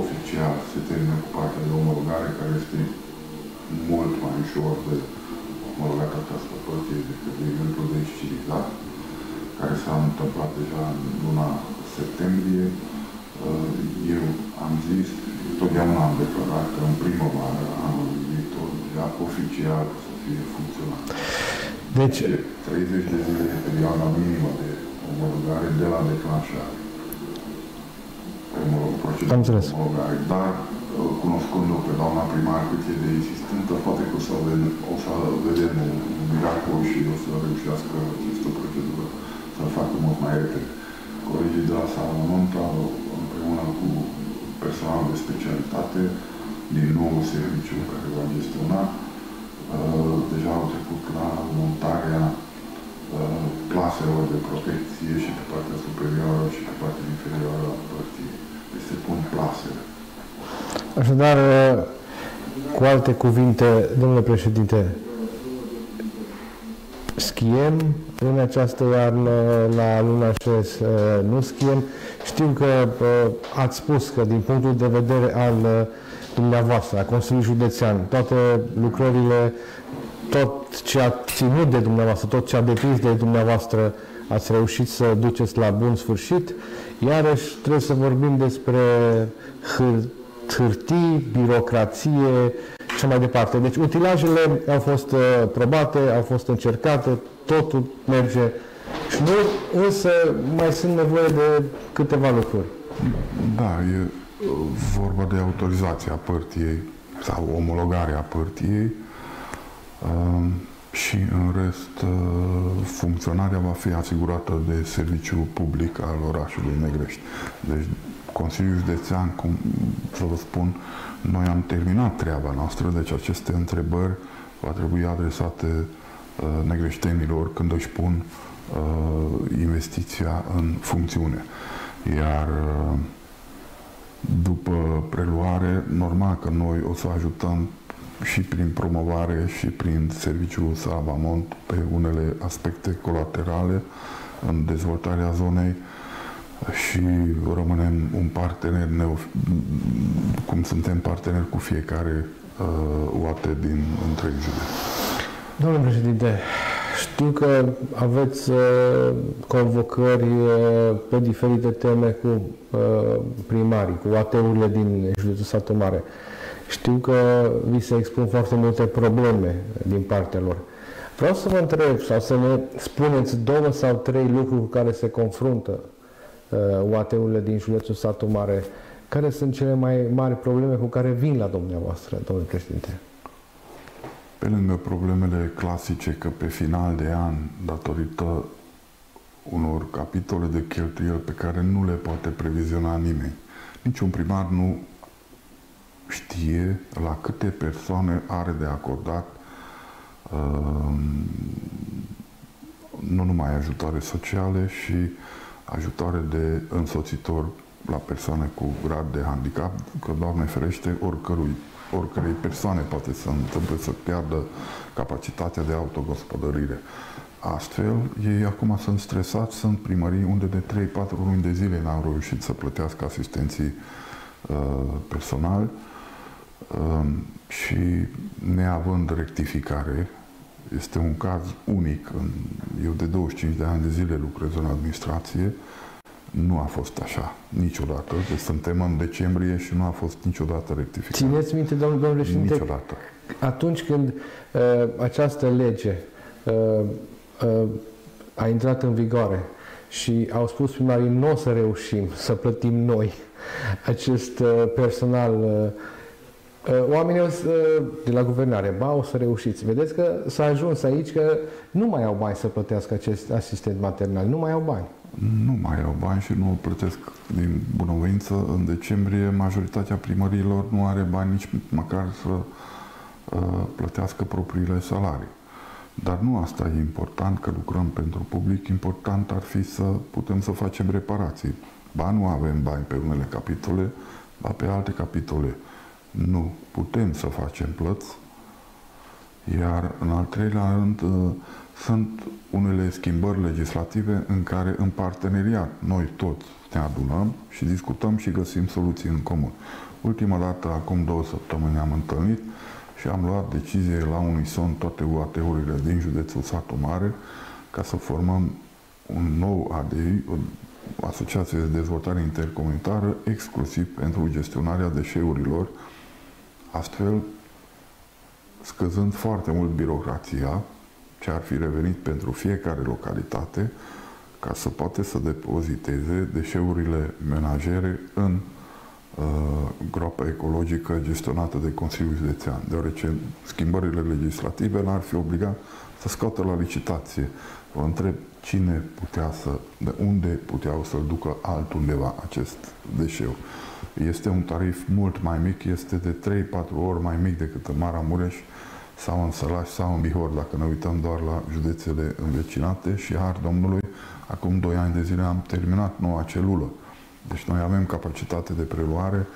Speaker 2: oficial se termină cu partea de omologare, care este mult mai ușor de omologat această părție decât, de exemplu, de civilizat, care să s-a întâmplat deja în luna septembrie. Uh, eu am zis, totdeauna am declarat că în primăvară anului viitor, deja oficial, să fie funcțional.
Speaker 1: Deci,
Speaker 2: 30 de zile de perioada minimă de omologare de la declanșare. Omolog, procedura
Speaker 1: Am înțeles.
Speaker 2: de omologare, dar uh, cunoscând-o pe doamna primar cât e de insistentă, poate că o să, vedem, o să vedem un, un miracol și o să reușească această procedură să facă mult mai repede. Colegii de la Salomont au, împreună cu personal de specialitate din nou serviciu care va gestiona, uh, deja au trecut la montarea uh, claselor de protecție și pe partea superioară și pe partea inferioară a părții. Deci se pun plasele.
Speaker 1: Așadar, cu alte cuvinte, domnule președinte, schiem în această iarnă la luna șes, uh, nu schiem. Știu că uh, ați spus că din punctul de vedere al uh, dumneavoastră, a Consiliului Județean, toate lucrările, tot ce a ținut de dumneavoastră, tot ce a depins de dumneavoastră, ați reușit să duceți la bun sfârșit. Iarăși trebuie să vorbim despre hâr- hârtii, birocrație și mai departe. Deci utilajele au fost uh, probate, au fost încercate, totul merge și nu, însă mai sunt nevoie de câteva lucruri.
Speaker 2: Da, e uh, vorba de autorizația părtiei sau omologarea părtiei um, și în rest uh, funcționarea va fi asigurată de serviciul public al orașului Negrești. Deci Consiliul Județean, cum să vă spun, noi am terminat treaba noastră, deci aceste întrebări va trebui adresate uh, negreștenilor când își pun uh, investiția în funcțiune. Iar uh, după preluare, normal că noi o să ajutăm și prin promovare și prin serviciul Salvamont pe unele aspecte colaterale în dezvoltarea zonei și rămânem un partener, neof- cum suntem parteneri cu fiecare uh, UAT din întreg județ.
Speaker 1: Domnule președinte, știu că aveți uh, convocări uh, pe diferite teme cu uh, primarii, cu AT-urile din județul Satu Mare. Știu că vi se expun foarte multe probleme din partea lor. Vreau să vă întreb sau să ne spuneți două sau trei lucruri cu care se confruntă uh, UAT-urile din județul Satu Mare. Care sunt cele mai mari probleme cu care vin la dumneavoastră, domnule președinte?
Speaker 2: Pe lângă problemele clasice că pe final de an, datorită unor capitole de cheltuieli pe care nu le poate previziona nimeni, niciun primar nu știe la câte persoane are de acordat uh, nu numai ajutoare sociale și ajutoare de însoțitor la persoane cu grad de handicap, că, Doamne ferește, oricărui, oricărei persoane poate să întâmple să piardă capacitatea de autogospodărire. Astfel, ei acum sunt stresați, sunt primării unde de 3-4 luni de zile n-au reușit să plătească asistenții uh, personali uh, și neavând rectificare, este un caz unic. În, eu de 25 de ani de zile lucrez în administrație, nu a fost așa, niciodată. Deci suntem în decembrie și nu a fost niciodată rectificat.
Speaker 1: Țineți minte, domnul, domnule președinte,
Speaker 2: Niciodată.
Speaker 1: atunci când uh, această lege uh, uh, a intrat în vigoare și au spus primarii nu o să reușim să plătim noi acest uh, personal uh, uh, Oamenii o să, de la guvernare, ba, o să reușiți. Vedeți că s-a ajuns aici că nu mai au bani să plătească acest asistent maternal, nu mai au bani.
Speaker 2: Nu mai au bani și nu o plătesc din bunăvoință. În decembrie, majoritatea primăriilor nu are bani nici măcar să uh, plătească propriile salarii. Dar nu asta e important, că lucrăm pentru public. Important ar fi să putem să facem reparații. Ba nu avem bani pe unele capitole, ba pe alte capitole nu putem să facem plăți. Iar în al treilea rând, uh, sunt unele schimbări legislative în care în parteneriat noi toți ne adunăm și discutăm și găsim soluții în comun. Ultima dată, acum două săptămâni, ne-am întâlnit și am luat decizie la unison toate UAT-urile din județul Satu Mare ca să formăm un nou ADI, o Asociație de Dezvoltare Intercomunitară, exclusiv pentru gestionarea deșeurilor, astfel scăzând foarte mult birocrația, ce ar fi revenit pentru fiecare localitate, ca să poate să depoziteze deșeurile menajere în uh, groapa ecologică gestionată de Consiliul Județean, deoarece schimbările legislative l-ar fi obligat să scoată la licitație. Vă întreb cine putea să, de unde puteau să-l ducă altundeva acest deșeu. Este un tarif mult mai mic, este de 3-4 ori mai mic decât în Maramureș sau în Sălaș sau în Bihor, dacă ne uităm doar la județele învecinate și har Domnului, acum 2 ani de zile am terminat noua celulă. Deci noi avem capacitate de preluare,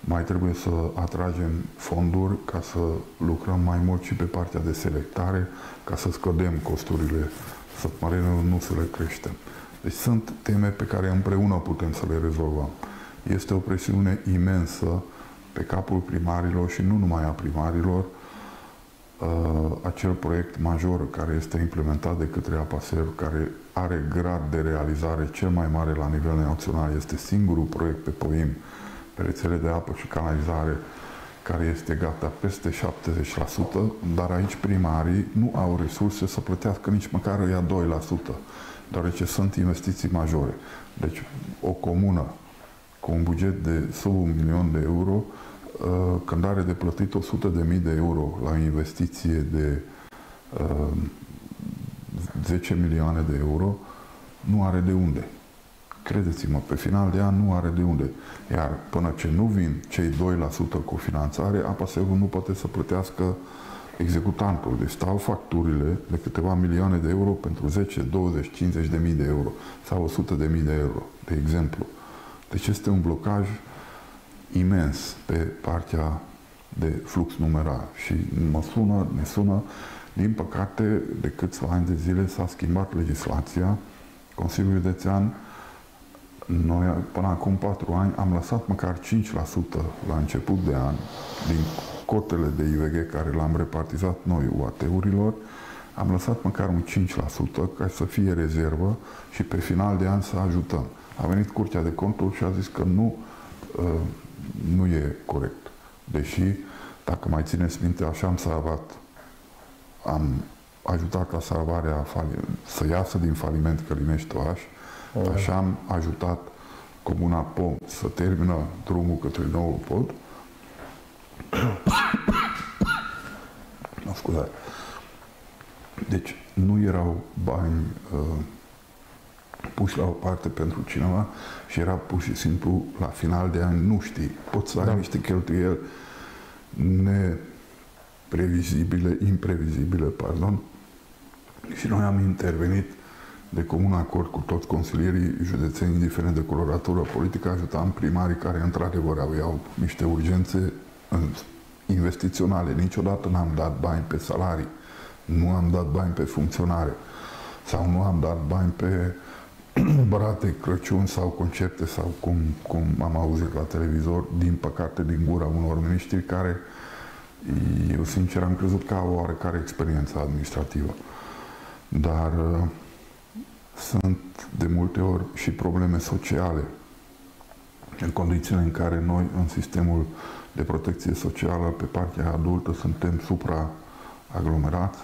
Speaker 2: mai trebuie să atragem fonduri ca să lucrăm mai mult și pe partea de selectare, ca să scădem costurile submarinelor, nu să le creștem. Deci sunt teme pe care împreună putem să le rezolvăm. Este o presiune imensă pe capul primarilor și nu numai a primarilor, uh, acel proiect major care este implementat de către APASER, care are grad de realizare cel mai mare la nivel național, este singurul proiect pe POIM, pe rețele de apă și canalizare, care este gata peste 70%, dar aici primarii nu au resurse să plătească nici măcar ea 2%, deoarece sunt investiții majore. Deci o comună cu un buget de sub un milion de euro, uh, când are de plătit 100 de mii de euro la investiție de 10 uh, milioane de euro, nu are de unde. Credeți-mă, pe final de an nu are de unde. Iar până ce nu vin cei 2% cu finanțare, APASEV nu poate să plătească executantul. Deci stau facturile de câteva milioane de euro pentru 10, 20, 50 de mii de euro sau 100 de mii de euro, de exemplu. Deci este un blocaj imens pe partea de flux numerar și mă sună, ne sună, din păcate, de câțiva ani de zile s-a schimbat legislația, Consiliul Județean noi, până acum patru ani, am lăsat măcar 5% la început de an din cotele de IVG care le-am repartizat noi UAT-urilor, am lăsat măcar un 5% ca să fie rezervă și pe final de an să ajutăm. A venit Curtea de Conturi și a zis că nu, uh, nu e corect. Deși, dacă mai țineți minte, așa am salvat, am ajutat ca salvarea să iasă din faliment Călinești Toaș, Așa am ajutat Comuna POM să termină drumul către nou pod. no, Deci nu erau bani uh, puși la o parte pentru cineva și era pur și simplu la final de an nu știi. Poți să ai da. niște cheltuieli neprevizibile, imprevizibile, pardon. Și noi am intervenit de comun acord cu toți consilierii județeni, indiferent de coloratură politică, ajutam primarii care într-adevăr aveau niște urgențe investiționale. Niciodată n-am dat bani pe salarii, nu am dat bani pe funcționare sau nu am dat bani pe brate, Crăciun sau concerte sau cum, cum am auzit la televizor, din păcate din gura unor miniștri care eu sincer am crezut că au oarecare experiență administrativă. Dar sunt de multe ori și probleme sociale în condițiile în care noi, în sistemul de protecție socială, pe partea adultă, suntem supra-aglomerați,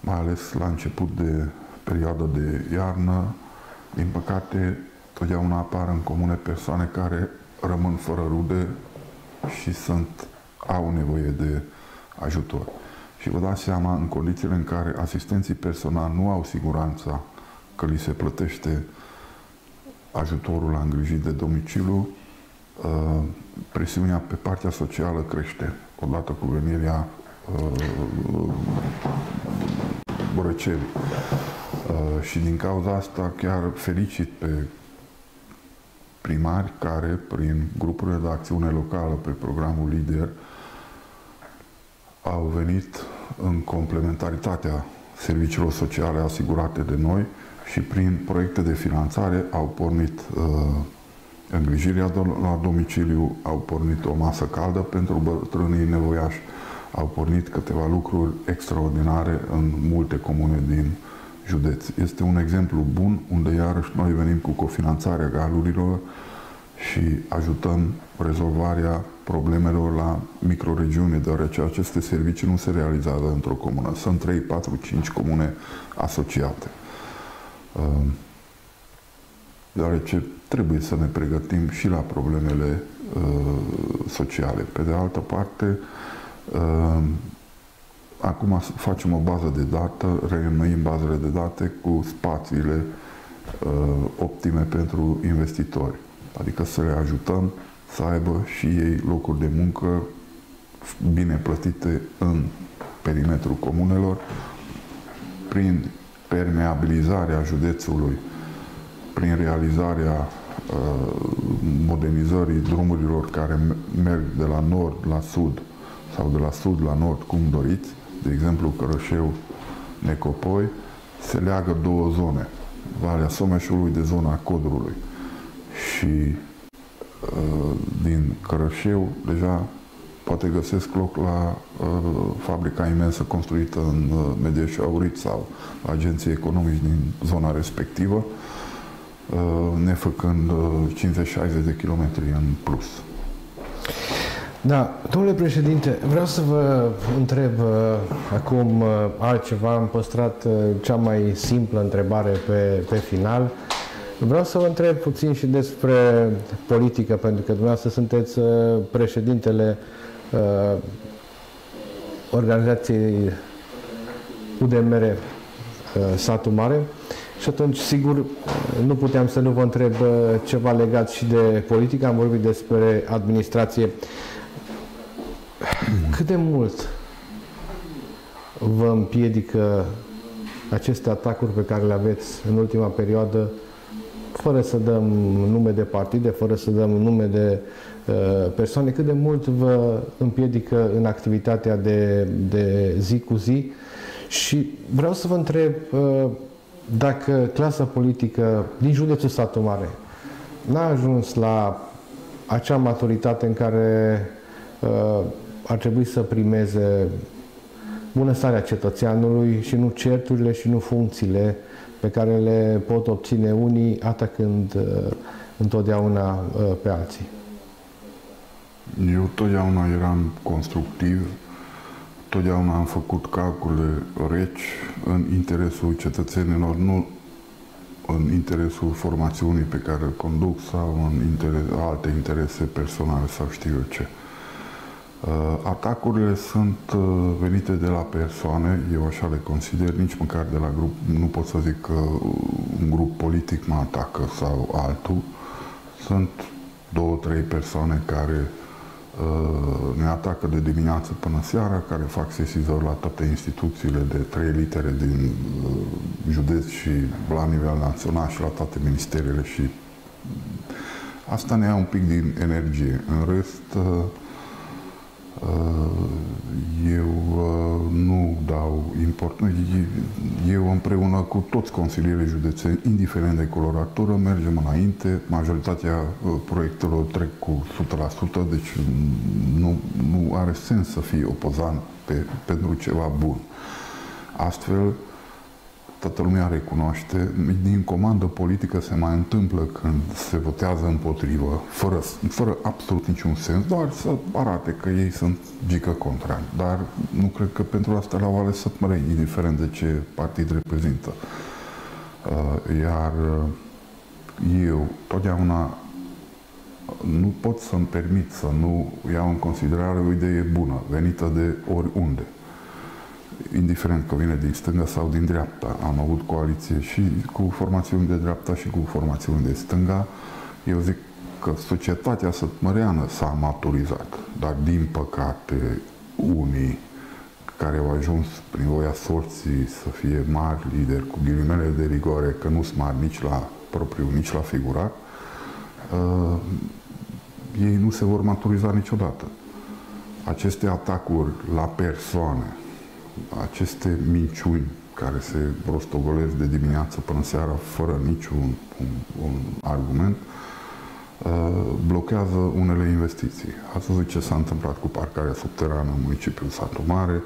Speaker 2: mai ales la început de perioada de iarnă. Din păcate, totdeauna apar în comune persoane care rămân fără rude și sunt, au nevoie de ajutor. Și vă dați seama, în condițiile în care asistenții personali nu au siguranța că li se plătește ajutorul la îngrijit de domiciliu, uh, presiunea pe partea socială crește odată cu venirea uh, răcelii. Uh, și din cauza asta chiar felicit pe primari care, prin grupurile de acțiune locală pe programul LIDER, au venit în complementaritatea serviciilor sociale asigurate de noi și prin proiecte de finanțare au pornit uh, îngrijirea la domiciliu, au pornit o masă caldă pentru bătrânii nevoiași, au pornit câteva lucruri extraordinare în multe comune din județ. Este un exemplu bun unde iarăși noi venim cu cofinanțarea galurilor și ajutăm rezolvarea problemelor la microregiune, deoarece aceste servicii nu se realizează într-o comună. Sunt 3, 4, 5 comune asociate. Uh, deoarece trebuie să ne pregătim și la problemele uh, sociale. Pe de altă parte, uh, acum facem o bază de dată, reînnoim bazele de date cu spațiile optime pentru investitori. Adică să le ajutăm să aibă și ei locuri de muncă bine plătite în perimetrul comunelor prin permeabilizarea județului, prin realizarea uh, modernizării drumurilor care merg de la nord la sud sau de la sud la nord, cum doriți, de exemplu Cărășeu, Necopoi, se leagă două zone, Valea Someșului de zona Codrului și Uh, din Cărășeu, deja poate găsesc loc la uh, fabrica imensă construită în uh, Medieș Aurit sau agenții economici din zona respectivă, uh, nefăcând uh, 50-60 de kilometri în plus.
Speaker 1: Da, domnule președinte, vreau să vă întreb uh, acum uh, altceva. Am păstrat uh, cea mai simplă întrebare pe, pe final. Uh, Vreau să vă întreb puțin și despre politică, pentru că dumneavoastră sunteți uh, președintele uh, organizației UDMR uh, Satul Mare și atunci, sigur, nu puteam să nu vă întreb uh, ceva legat și de politică. Am vorbit despre administrație. Cât de mult vă împiedică aceste atacuri pe care le aveți în ultima perioadă fără să dăm nume de partide, fără să dăm nume de uh, persoane, cât de mult vă împiedică în activitatea de, de zi cu zi. Și vreau să vă întreb uh, dacă clasa politică din județul Satu Mare n-a ajuns la acea maturitate în care uh, ar trebui să primeze bunăstarea cetățeanului și nu certurile și nu funcțiile pe care le pot obține unii atacând uh, întotdeauna uh, pe alții.
Speaker 2: Eu totdeauna eram constructiv, totdeauna am făcut calcule reci în interesul cetățenilor, nu în interesul formațiunii pe care îl conduc sau în interes, alte interese personale sau știu eu ce. Uh, atacurile sunt uh, venite de la persoane, eu așa le consider, nici măcar de la grup, nu pot să zic că un grup politic mă atacă sau altul. Sunt două, trei persoane care uh, ne atacă de dimineață până seara, care fac sesizări la toate instituțiile de trei litere din județ și la nivel național și la toate ministerele și asta ne ia un pic din energie. În rest, Uh, eu uh, nu dau importanță. Eu împreună cu toți consilierii județeni, indiferent de coloratură, mergem înainte. Majoritatea uh, proiectelor trec cu 100%, deci nu, nu are sens să fii opozant pe, pentru ceva bun. Astfel, toată lumea recunoaște, din comandă politică se mai întâmplă când se votează împotrivă, fără, fără absolut niciun sens, doar să arate că ei sunt gică contra. Dar nu cred că pentru asta l-au ales să mărei, indiferent de ce partid reprezintă. Uh, iar uh, eu totdeauna nu pot să-mi permit să nu iau în considerare o idee bună, venită de oriunde indiferent că vine din stânga sau din dreapta. Am avut coaliție și cu formațiuni de dreapta și cu formațiuni de stânga. Eu zic că societatea sătmăreană s-a maturizat, dar din păcate unii care au ajuns prin voia sorții să fie mari lideri cu ghilimele de rigoare, că nu sunt mari nici la propriu, nici la figurat, uh, ei nu se vor maturiza niciodată. Aceste atacuri la persoane, aceste minciuni care se rostogolesc de dimineață până seara fără niciun un, un argument, uh, blochează unele investiții. Ați văzut ce s-a întâmplat cu parcarea subterană în municipiul Satu Mare,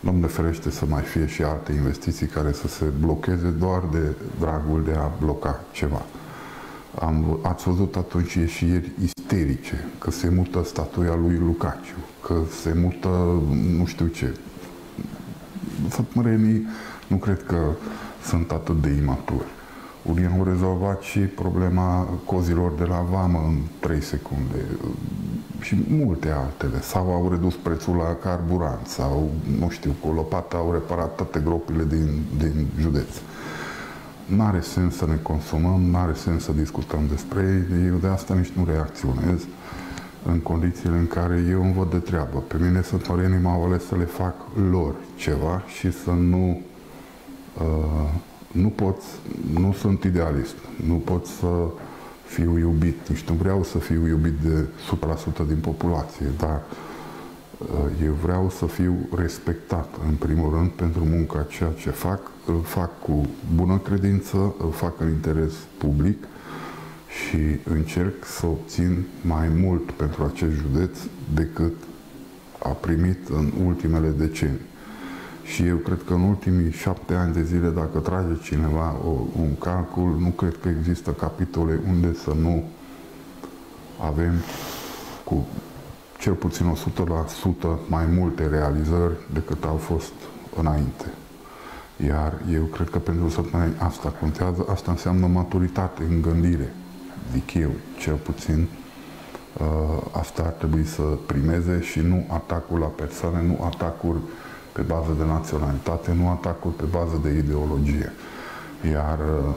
Speaker 2: Doamne ferește să mai fie și alte investiții care să se blocheze doar de dragul de a bloca ceva. Am, ați văzut atunci ieșiri isterice, că se mută statuia lui Lucaciu, că se mută nu știu ce. Sătmărenii nu cred că sunt atât de imaturi. Unii au rezolvat și problema cozilor de la vamă în 3 secunde și multe altele. Sau au redus prețul la carburant sau, nu știu, cu o lopată au reparat toate gropile din, din județ. N-are sens să ne consumăm, n-are sens să discutăm despre ei, eu de asta nici nu reacționez în condițiile în care eu îmi văd de treabă. Pe mine sunt mărenii m-au ales să le fac lor ceva și să nu uh, nu pot, nu sunt idealist, nu pot să fiu iubit, nici nu vreau să fiu iubit de 100% din populație, dar uh, eu vreau să fiu respectat, în primul rând, pentru munca ceea ce fac, îl fac cu bună credință, îl fac în interes public și încerc să obțin mai mult pentru acest județ decât a primit în ultimele decenii. Și eu cred că în ultimii șapte ani de zile, dacă trage cineva o, un calcul, nu cred că există capitole unde să nu avem cu cel puțin 100% mai multe realizări decât au fost înainte. Iar eu cred că pentru săptămâni asta contează, asta înseamnă maturitate în gândire, zic eu, cel puțin. Uh, asta ar trebui să primeze și nu atacul la persoane, nu atacuri pe bază de naționalitate, nu atacuri pe bază de ideologie. Iar uh,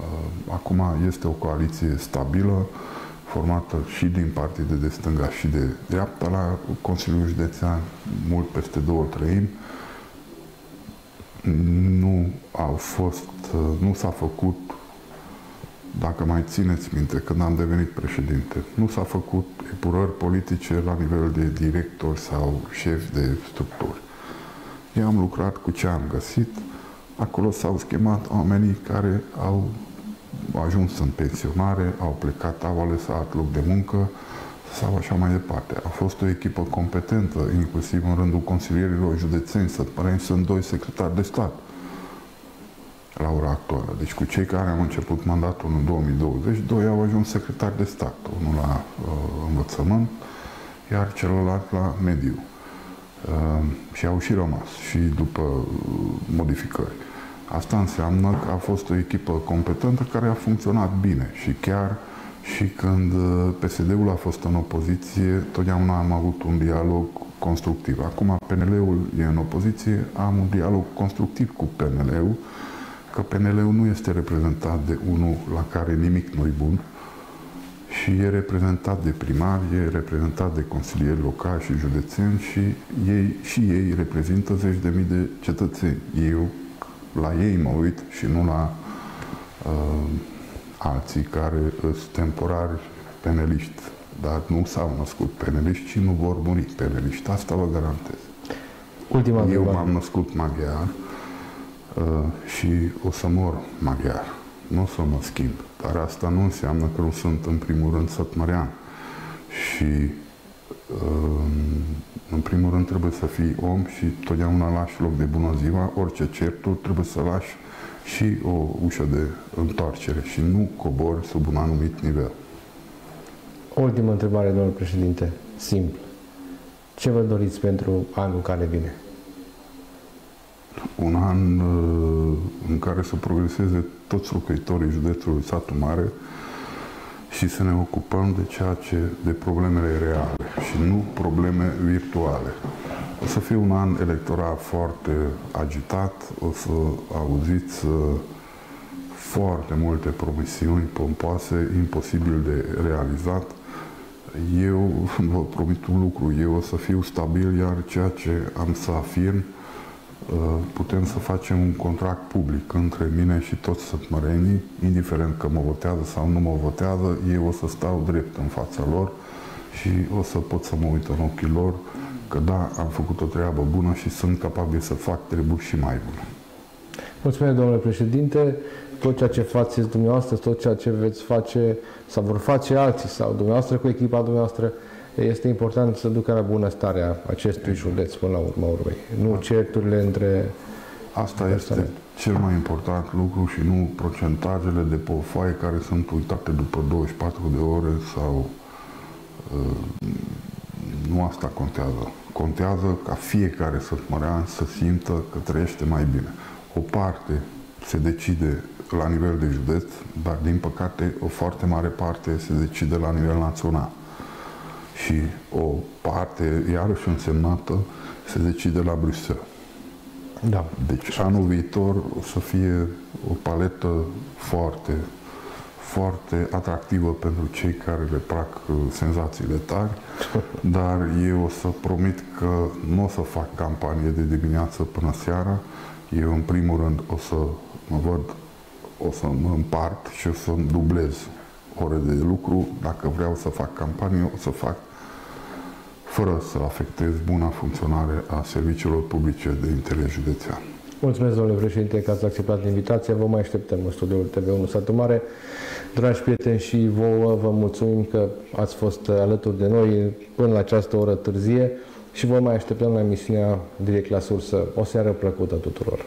Speaker 2: uh, acum este o coaliție stabilă, formată și din partide de stânga și de dreapta la Consiliul Județean, mult peste două treimi. Nu au fost, uh, nu s-a făcut, dacă mai țineți minte, când am devenit președinte, nu s-a făcut epurări politice la nivel de director sau șef de structuri. Eu am lucrat cu ce am găsit. Acolo s-au schemat oamenii care au ajuns în pensionare, au plecat, au ales alt loc de muncă sau așa mai departe. A fost o echipă competentă, inclusiv în rândul consilierilor județeni, să părem sunt doi secretari de stat la ora actuală. Deci cu cei care am început mandatul în 2020, doi au ajuns secretari de stat, unul la uh, învățământ, iar celălalt la mediu. Ehm, și au și rămas și după uh, modificări. Asta înseamnă că a fost o echipă competentă care a funcționat bine și chiar și când uh, PSD-ul a fost în opoziție, totdeauna am avut un dialog constructiv. Acum PNL-ul e în opoziție, am un dialog constructiv cu PNL-ul, că PNL-ul nu este reprezentat de unul la care nimic nu-i bun, și e reprezentat de primari, e reprezentat de consilieri locali și județeni și ei, și ei reprezintă zeci de mii de cetățeni. Eu la ei mă uit și nu la uh, alții care sunt temporari peneliști, dar nu s-au născut peneliști și nu vor muri peneliști. Asta vă garantez.
Speaker 1: Ultima
Speaker 2: Eu m-am născut maghiar uh, și o să mor maghiar nu o să mă schimb. Dar asta nu înseamnă că nu sunt în primul rând sătmărean. Și um, în primul rând trebuie să fii om și totdeauna lași loc de bună ziua, orice certul trebuie să lași și o ușă de întoarcere și nu cobori sub un anumit nivel.
Speaker 1: Ultima întrebare, domnul președinte, simplu. Ce vă doriți pentru anul care vine?
Speaker 2: Un an uh, în care să progreseze toți locuitorii județului Satu Mare și să ne ocupăm de ceea ce, de problemele reale și nu probleme virtuale. O să fie un an electoral foarte agitat, o să auziți uh, foarte multe promisiuni pompoase, imposibil de realizat. Eu vă promit un lucru, eu o să fiu stabil, iar ceea ce am să afirm Uh, putem să facem un contract public între mine și toți sătmărenii, indiferent că mă votează sau nu mă votează, eu o să stau drept în fața lor și o să pot să mă uit în ochii lor că da, am făcut o treabă bună și sunt capabil să fac treburi și mai bune.
Speaker 1: Mulțumesc, domnule președinte. Tot ceea ce faceți dumneavoastră, tot ceea ce veți face sau vor face alții sau dumneavoastră cu echipa dumneavoastră este important să ducă la bunăstarea acestui județ până la urma urmei. Nu certurile între
Speaker 2: Asta
Speaker 1: persoane.
Speaker 2: este cel mai important lucru și nu procentajele de pe o foaie care sunt uitate după 24 de ore sau uh, nu asta contează. Contează ca fiecare sătmărean să simtă că trăiește mai bine. O parte se decide la nivel de județ, dar din păcate o foarte mare parte se decide la nivel național. Și o parte, iarăși însemnată, se decide la Bruxelles.
Speaker 1: Da.
Speaker 2: Deci anul viitor o să fie o paletă foarte, foarte atractivă pentru cei care le plac uh, senzațiile tari, dar eu o să promit că nu o să fac campanie de dimineață până seara. Eu în primul rând o să mă văd, o să mă împart și o să dublez ore de lucru. Dacă vreau să fac campanie, o să fac fără să afectez buna funcționare a serviciilor publice de interes județean.
Speaker 1: Mulțumesc, domnule președinte, că ați acceptat invitația. Vă mai așteptăm în studioul TV1 Satu Mare. Dragi prieteni și vouă, vă mulțumim că ați fost alături de noi până la această oră târzie și vă mai așteptăm la emisiunea Direct la Sursă. O seară plăcută tuturor!